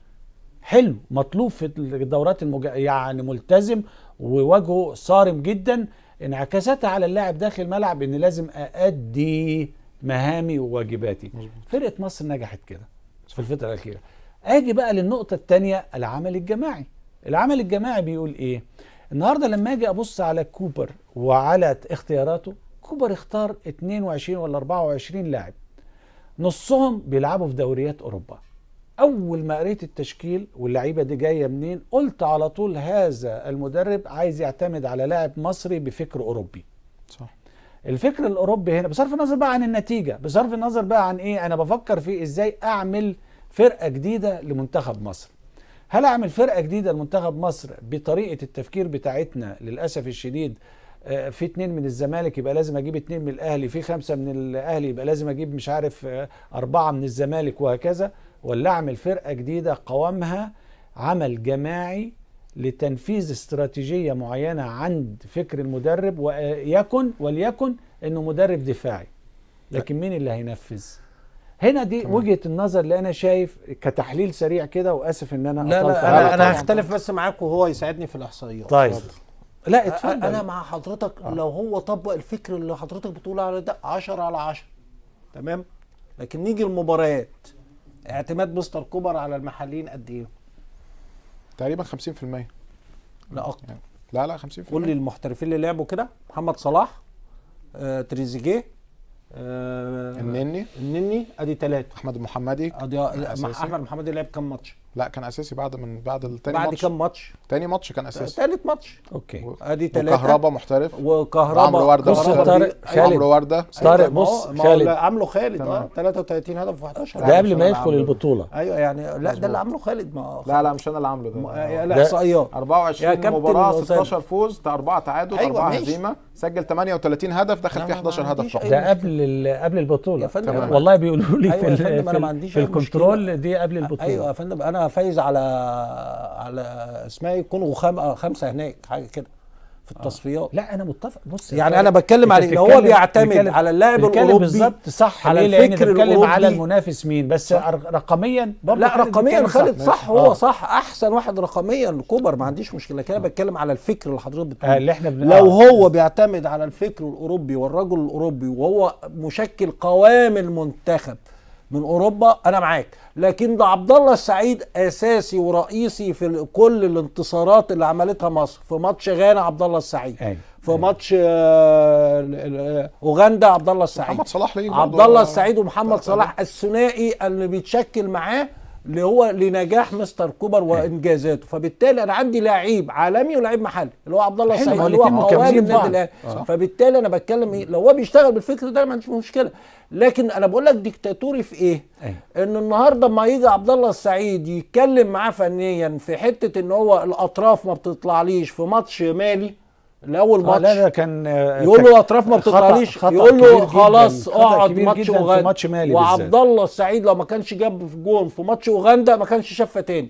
حلو مطلوب في الدورات المج... يعني ملتزم ووجهه صارم جدا. انعكاساتها على اللاعب داخل الملعب إن لازم أأدي مهامي وواجباتي. فرقة مصر نجحت كده في الفترة الأخيرة. آجي بقى للنقطة الثانية العمل الجماعي. العمل الجماعي بيقول إيه؟ النهارده لما آجي أبص على كوبر وعلى اختياراته كوبر اختار 22 ولا 24 لاعب. نصهم بيلعبوا في دوريات أوروبا. أول ما قريت التشكيل واللعيبة دي جاية منين قلت على طول هذا المدرب عايز يعتمد على لاعب مصري بفكر أوروبي. صح. الفكر الأوروبي هنا بصرف النظر بقى عن النتيجة بصرف النظر بقى عن إيه أنا بفكر في إزاي أعمل فرقة جديدة لمنتخب مصر. هل أعمل فرقة جديدة لمنتخب مصر بطريقة التفكير بتاعتنا للأسف الشديد؟ آه، في اتنين من الزمالك يبقى لازم أجيب اتنين من الأهلي في خمسة من الأهلي يبقى لازم أجيب مش عارف آه، أربعة من الزمالك وهكذا. ولا أعمل فرقة جديدة قوامها عمل جماعي لتنفيذ استراتيجية معينة عند فكر المدرب ويكن وليكن إنه مدرب دفاعي لكن مين اللي هينفذ هنا دي تمام. وجهة النظر اللي أنا شايف كتحليل سريع كده وأسف إن أنا لا لا. أنا أنا طبعاً. هختلف بس معاك وهو يساعدني في الإحصائيات طيب اتفضل. لا اتفضل أنا مع حضرتك لو هو طبق الفكر اللي حضرتك بتقول عليه ده 10 على 10 تمام لكن نيجي المباريات اعتماد مستر كوبر على المحليين قد إيه؟ تقريبا 50% لا أكتر. يعني لا لا 50% قول لي المحترفين اللي لعبوا كده. محمد صلاح آه تريزيجيه آه النني. النني أدي ثلاثة أحمد المحمدي. ادي. أحمد محمد لعب كام ماتش؟ لا كان أساسي بعد من بعد التاني بعد ماتش. كام ماتش؟ تاني ماتش كان أساسي. ثالث ماتش. أوكي. أدي ثلاثة وكهربا محترف. وكهربا. وعمرو وردة بص محترف. طارق خالد. عمرو وردة. طارق بص خالد. عامله خالد آه تمام. 33 هدف و 11 ده قبل ما يدخل البطولة. أيوه يعني لا ده اللي عامله خالد ما لا لا مش أنا اللي عامله ده. لا احصائيات يا 24 كابتن مباراة أسامة. 16 فوز 4 تعادل أيوة، 4 ماشي. هزيمة سجل 38 هدف دخل فيه ما 11 هدف فقط. ده قبل ال- قبل البطولة. يا فندم تمام. والله بيقولوا لي أيوة في في, في الكنترول. دي قبل البطوله أيوه يا فندم أنا فايز على على اسمها إيه؟ كونغو خم... آه، خمسة هناك حاجة كده في التصفيات. لا أنا متفق. بص يعني أنا بتكلم أنت عليه لو هو بيعتمد على اللاعب الأوروبي بالظبط صح على الفكر بتتكلم على. المنافس مين؟ بس رق- رقميا برضه لا رقميا خالد صح. صح, هو آه. صح. أحسن واحد رقميا كوبر ما عنديش مشكلة. لكن أنا بتكلم على الفكر اللي حضرتك آه، بتقوله اللي إحنا بن... لو آه. هو بيعتمد على الفكر الأوروبي والرجل الأوروبي وهو مشكل قوام المنتخب من أوروبا أنا معاك. لكن ده عبد الله السعيد أساسي ورئيسي في كل الانتصارات اللي عملتها مصر. في ماتش غانا عبد الله السعيد. أيوة. في ماتش آه، ال- أوغندا عبد الله السعيد محمد صلاح ليه عبد الله السعيد ومحمد تلاتة صلاح الثنائي اللي بيتشكل معاه اللي هو لنجاح مستر كوبر وإنجازاته. فبالتالي أنا عندي لعيب عالمي ولاعيب محلي اللي هو عبد الله السعيد اللي هو قوام النادي. الأهلي. فبالتالي أنا بتكلم إيه؟ لو هو بيشتغل بالفكر ده ما عنديش مشكلة. لكن أنا بقول لك ديكتاتوري في إيه؟ أيوة. إن النهارده اما يجي عبد الله السعيد يتكلم معاه فنيا في حتة إن هو الأطراف ما بتطلعليش في ماتش مالي الأول آه، ماتش. لا ده كان آه، يقول له أطراف ما بتطلعليش. يقول له خلاص اقعد ماتش اوغندا ماتش مالي وعبد. الله السعيد لو ما كانش جاب في جون في ماتش أوغندا ما كانش شاف تاني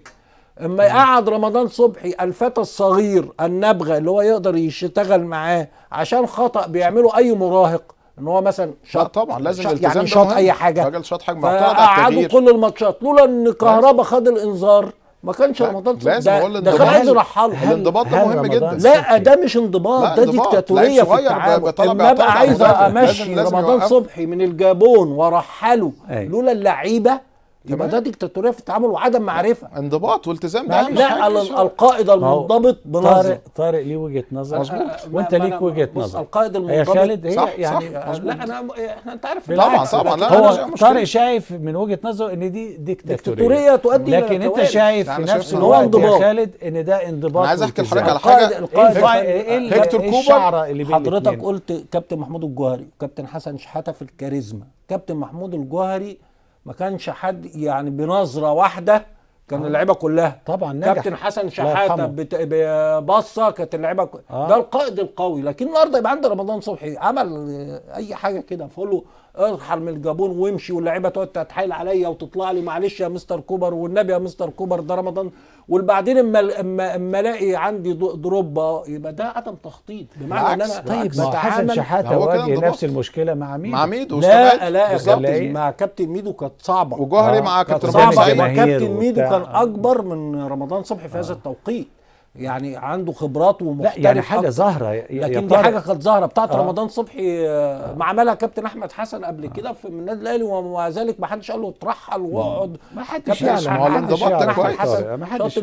اما قعد رمضان صبحي الفتى الصغير النبغة اللي هو يقدر يشتغل معاه عشان خطأ بيعمله أي مراهق. إن هو مثلا لا شاط طبعا لازم شاط- يعني شاط. أي حاجة. راجل شاط حاجة. معترض كل الماتشات. لولا إن كهربا خد الإنذار ما كانش رمضان صبحي لازم ده, ده الانضباط. كان عايز هل- يرحله هل- الانضباط ده مهم رمضان جدا. لا ده مش انضباط ده. ديكتاتوريه في التعامل اما ابقى على عايز. أمشي رمضان. صبحي من الجابون وارحله. لولا اللعيبة يبقى تمام. ده ديكتاتورية في التعامل وعدم معرفة انضباط والتزام ده. أهم لا القائد المنضبط بنظر طارق طارق ليه وجهة نظر مظبوط. وانت ليك وجهة نظر القائد المنضبط خالد هي صح، يعني صح. مظبوط. لا انا إحنا أنت عارف. طبعا طبعا لا هو. طارق شايف من وجهة نظره إن دي ديكتاتورية ديكتاتورية تؤدي لكن أنت. شايف لا، في نفس الوقت يا انضباط. خالد إن ده انضباط أنا عايز والتزام. لحضرتك على القائد حاجة. القائد إيه إيه ال- هيكتور إيه كوبر الشعرة اللي بين حضرتك؟ قلت كابتن محمود الجوهري وكابتن حسن شحاتة في الكاريزما كابتن محمود الجوهري ما كانش حد يعني بنظرة واحدة كان اللعيبة كلها طبعا نجح كابتن حسن شحاتة. بت- ببصه كانت اللعيبة. آه. ده القائد القوي لكن النهارده يبقى عند رمضان صبحي عمل آه، أي حاجة كده فقول له ارحل من الجابون وامشي واللعيبة تقعد تتحايل عليا وتطلع لي معلش يا مستر كوبر والنبي يا مستر كوبر ده رمضان. وبعدين اما اما اما الاقي عندي ض- drop يبقى ده عدم تخطيط. بمعنى إن بالعكس، أنا طيب حسن شحاتة واجه. نفس المشكلة مع مين مع ميدو لا. لا. كابتن مع كابتن ميدو كانت صعبة. وجوهري آه، مع كابتن صعبة. جماهير وكابتن ميدو. كان أكبر من رمضان صبحي في هذا التوقيت. يعني عنده خبرات لا ومحترف يعني حاجة. ظاهرة لكن دي. حاجة كانت ظاهرة بتاعت آه. رمضان صبحي آه، ما عملها كابتن أحمد حسن قبل كده في النادي الأهلي ومع ذلك ما حدش قال له اترحل واقعد ما حدش أحمد ما الانضباط ده كويس. طارق، ما حدش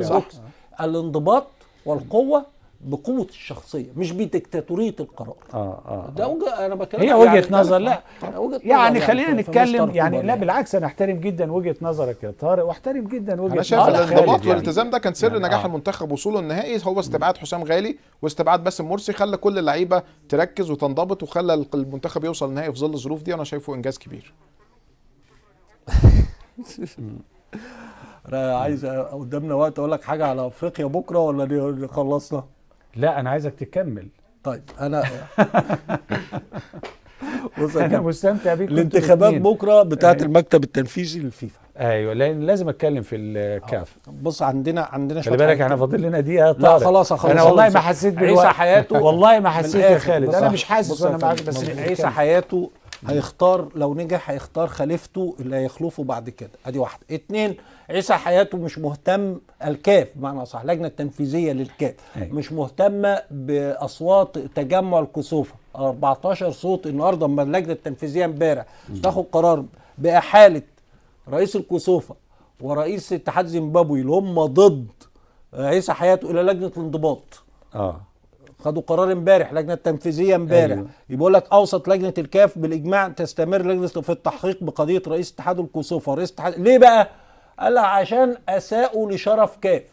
الانضباط والقوة بقوة الشخصية مش بديكتاتورية القرار. آه آه ده وجه أنا بكلم هي وجهة نظر لا. وجهة يعني نظر خلينا نتكلم يعني لا بالعكس أنا أحترم جدا وجهة نظرك يا طارق وأحترم جدا وجهة أنا شايف الانضباط يعني. والالتزام ده كان سر يعني نجاح آه. المنتخب وصوله النهائي. هو استبعاد حسام غالي واستبعاد باسم مرسي خلى كل اللعيبة تركز وتنضبط وخلى المنتخب يوصل النهائي في ظل الظروف دي. وأنا شايفه إنجاز كبير. (laughs) أنا عايز قدامنا وقت أقول لك حاجة على أفريقيا بكرة ولا خلصنا؟ لا أنا عايزك تكمل طيب أنا (laughs) بص أنا مستمتع بيك الانتخابات بكرة بتاعت أيوة. المكتب التنفيذي للفيفا. أيوه لأن لازم أتكلم في الكاف بص عندنا عندنا خلي بالك. إحنا فاضل لنا دقيقة يا لا طارق خلاص خلاص أنا والله. ما حسيت عيسى بالوقت حياته والله ما حسيت يا. خالد أنا مش حاسس وأنا معاك بس. عيسى حياته هيختار لو نجح هيختار خليفته اللي هيخلفه بعد كده. ادي واحدة. اتنين عيسى حياته مش مهتم الكاف بمعنى صح اللجنة التنفيذية للكاف. أيوة. مش مهتمة بأصوات تجمع الكسوفة. 14 صوت النهارده أما اللجنة التنفيذية امبارح. تاخد قرار بإحالة رئيس الكسوفة ورئيس اتحاد زيمبابوي اللي هم ضد عيسى حياته إلى لجنة الانضباط. آه. خدوا قرار امبارح لجنة تنفيذية امبارح أيوة. يقول لك أوسط لجنة الكاف بالإجماع تستمر لجنة في التحقيق بقضية رئيس اتحاد الكسوفه ورئيس اتحاد ليه بقى؟ قال لك عشان أساءوا لشرف كاف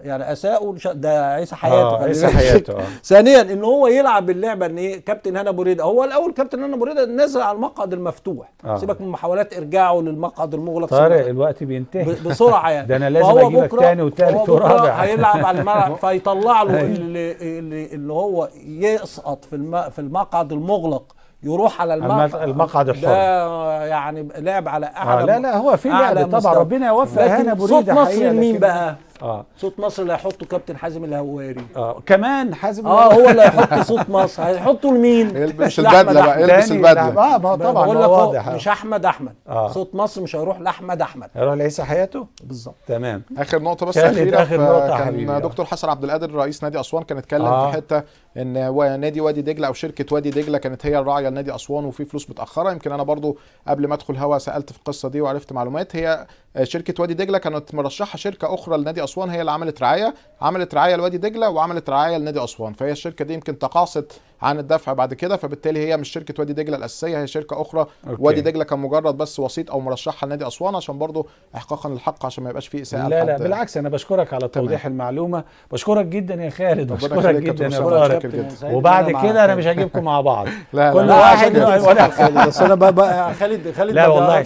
يعني أساءوا. ده عيسى حياته آه خلي عيسى. حياته آه (laughs) ثانيا إن هو يلعب اللعبة إن إيه كابتن هنا بريده هو الأول كابتن هنا بريده نزل على المقعد المفتوح آه. سيبك من محاولات إرجاعه للمقعد المغلق طارق الوقت بينتهي بسرعة (laughs) يعني ده أنا لازم بكرة- تاني وتالت ورابع. هيلعب على الملعب (laughs) فيطلع له أيوة. اللي, اللي, اللي هو يسقط في الم... في المقعد المغلق يروح على الم- المقعد المقعد الحر. ده يعني لعب على آه أعلى لا لا هو في لعب طبعا. ربنا يوفق هنا صوت بريده مصر لكن- بقى؟ آه صوت مصر اللي هيحطه كابتن حازم الهواري آه كمان حازم آه هو اللي هيحط (laughs) صوت مصر هيحطه لمين؟ (laughs) يلبس البدلة بقى أحمد. يلبس البدلة. آه ما طبعا بقول لك واضح مش أحمد أحمد آه. صوت مصر مش هيروح لأحمد أحمد هيروح لعيسى حياته بالظبط تمام آخر نقطة بس أخيرة نقطة يا كان حبيبي. دكتور حسن عبد القادر رئيس نادي أسوان كان اتكلم آه. في حتة إن نادي وادي دجلة أو شركة وادي دجلة كانت هي الراعية لنادي أسوان وفي فلوس متأخرة. يمكن أنا برضو قبل ما أدخل هوا سألت في القصة دي وعرفت معلومات. هي شركة وادي دجلة كانت مرشحة شركة أخرى لنادي أسوان هي اللي عملت رعاية عملت رعاية لوادي دجلة وعملت رعاية لنادي أسوان. فهي الشركة دي يمكن تقاعست عن الدفع بعد كده فبالتالي هي مش شركة وادي دجلة الأساسية هي شركة أخرى أوكي. وادي دجلة كان مجرد بس وسيط أو مرشحها لنادي أسوان عشان برضو احقاقا للحق عشان ما يبقاش فيه إساءة لا لا. بالعكس أنا بشكرك على توضيح المعلومة بشكرك جدا يا خالد بشكرك جدا يا طارق. وبعد كده أنا مش هجيبكم مع بعض (laughs) لا كل واحد ولا (laughs) خالد بس أنا بقى, خالد خالد لا ما والله.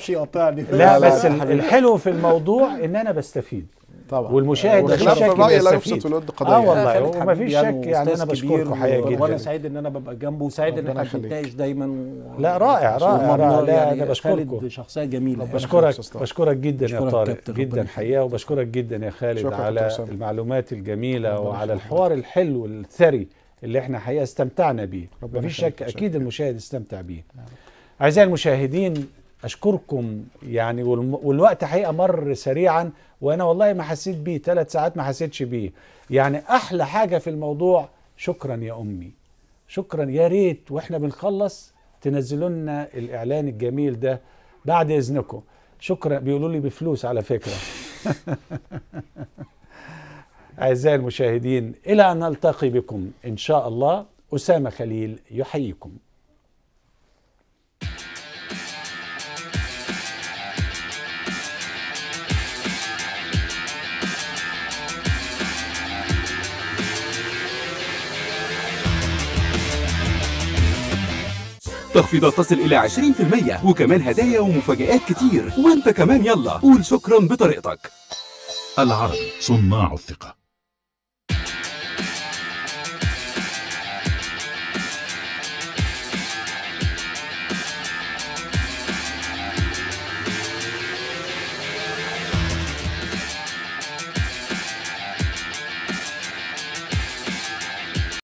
لا, لا، بس. الحلو في الموضوع إن أنا بستفيد طبعا والمشاهد والخلاف الرأي لا. يفسد الود قضية آه والله ما فيش يعني شك يعني وأستاذ أنا كبير بشكركم حقيقه و- وأنا جدا سعيد إن أنا ببقى جنبه وسعيد إن إحنا. بنتناقش دايما و... لا رائع رائع رائع لا يعني أنا بشكركم خالد شخصية جميلة يعني. بشكرك. بشكرك جدا يا بشكرك طارق جدا. حقيقه وبشكرك جدا يا خالد على. المعلومات الجميلة وعلى. الحوار الحلو الثري اللي إحنا حقيقه استمتعنا بيه مفيش شك أكيد. المشاهد استمتع بيه أعزائي المشاهدين أشكركم يعني والوقت حقيقة مر سريعا وأنا والله ما حسيت بيه. ثلاث ساعات ما حسيتش بيه. يعني أحلى حاجة في الموضوع شكرا يا أمي. شكرا. يا ريت وإحنا بنخلص تنزلوا لنا الإعلان الجميل ده بعد إذنكم. شكرا. بيقولوا لي بفلوس على فكرة. (laughs) أعزائي المشاهدين إلى أن نلتقي بكم إن شاء الله. أسامة خليل يحييكم. تخفيضات تصل إلى 20% وكمان هدايا ومفاجآت كتير. وأنت كمان يلا. قول شكرا بطريقتك. العربي صناع الثقة.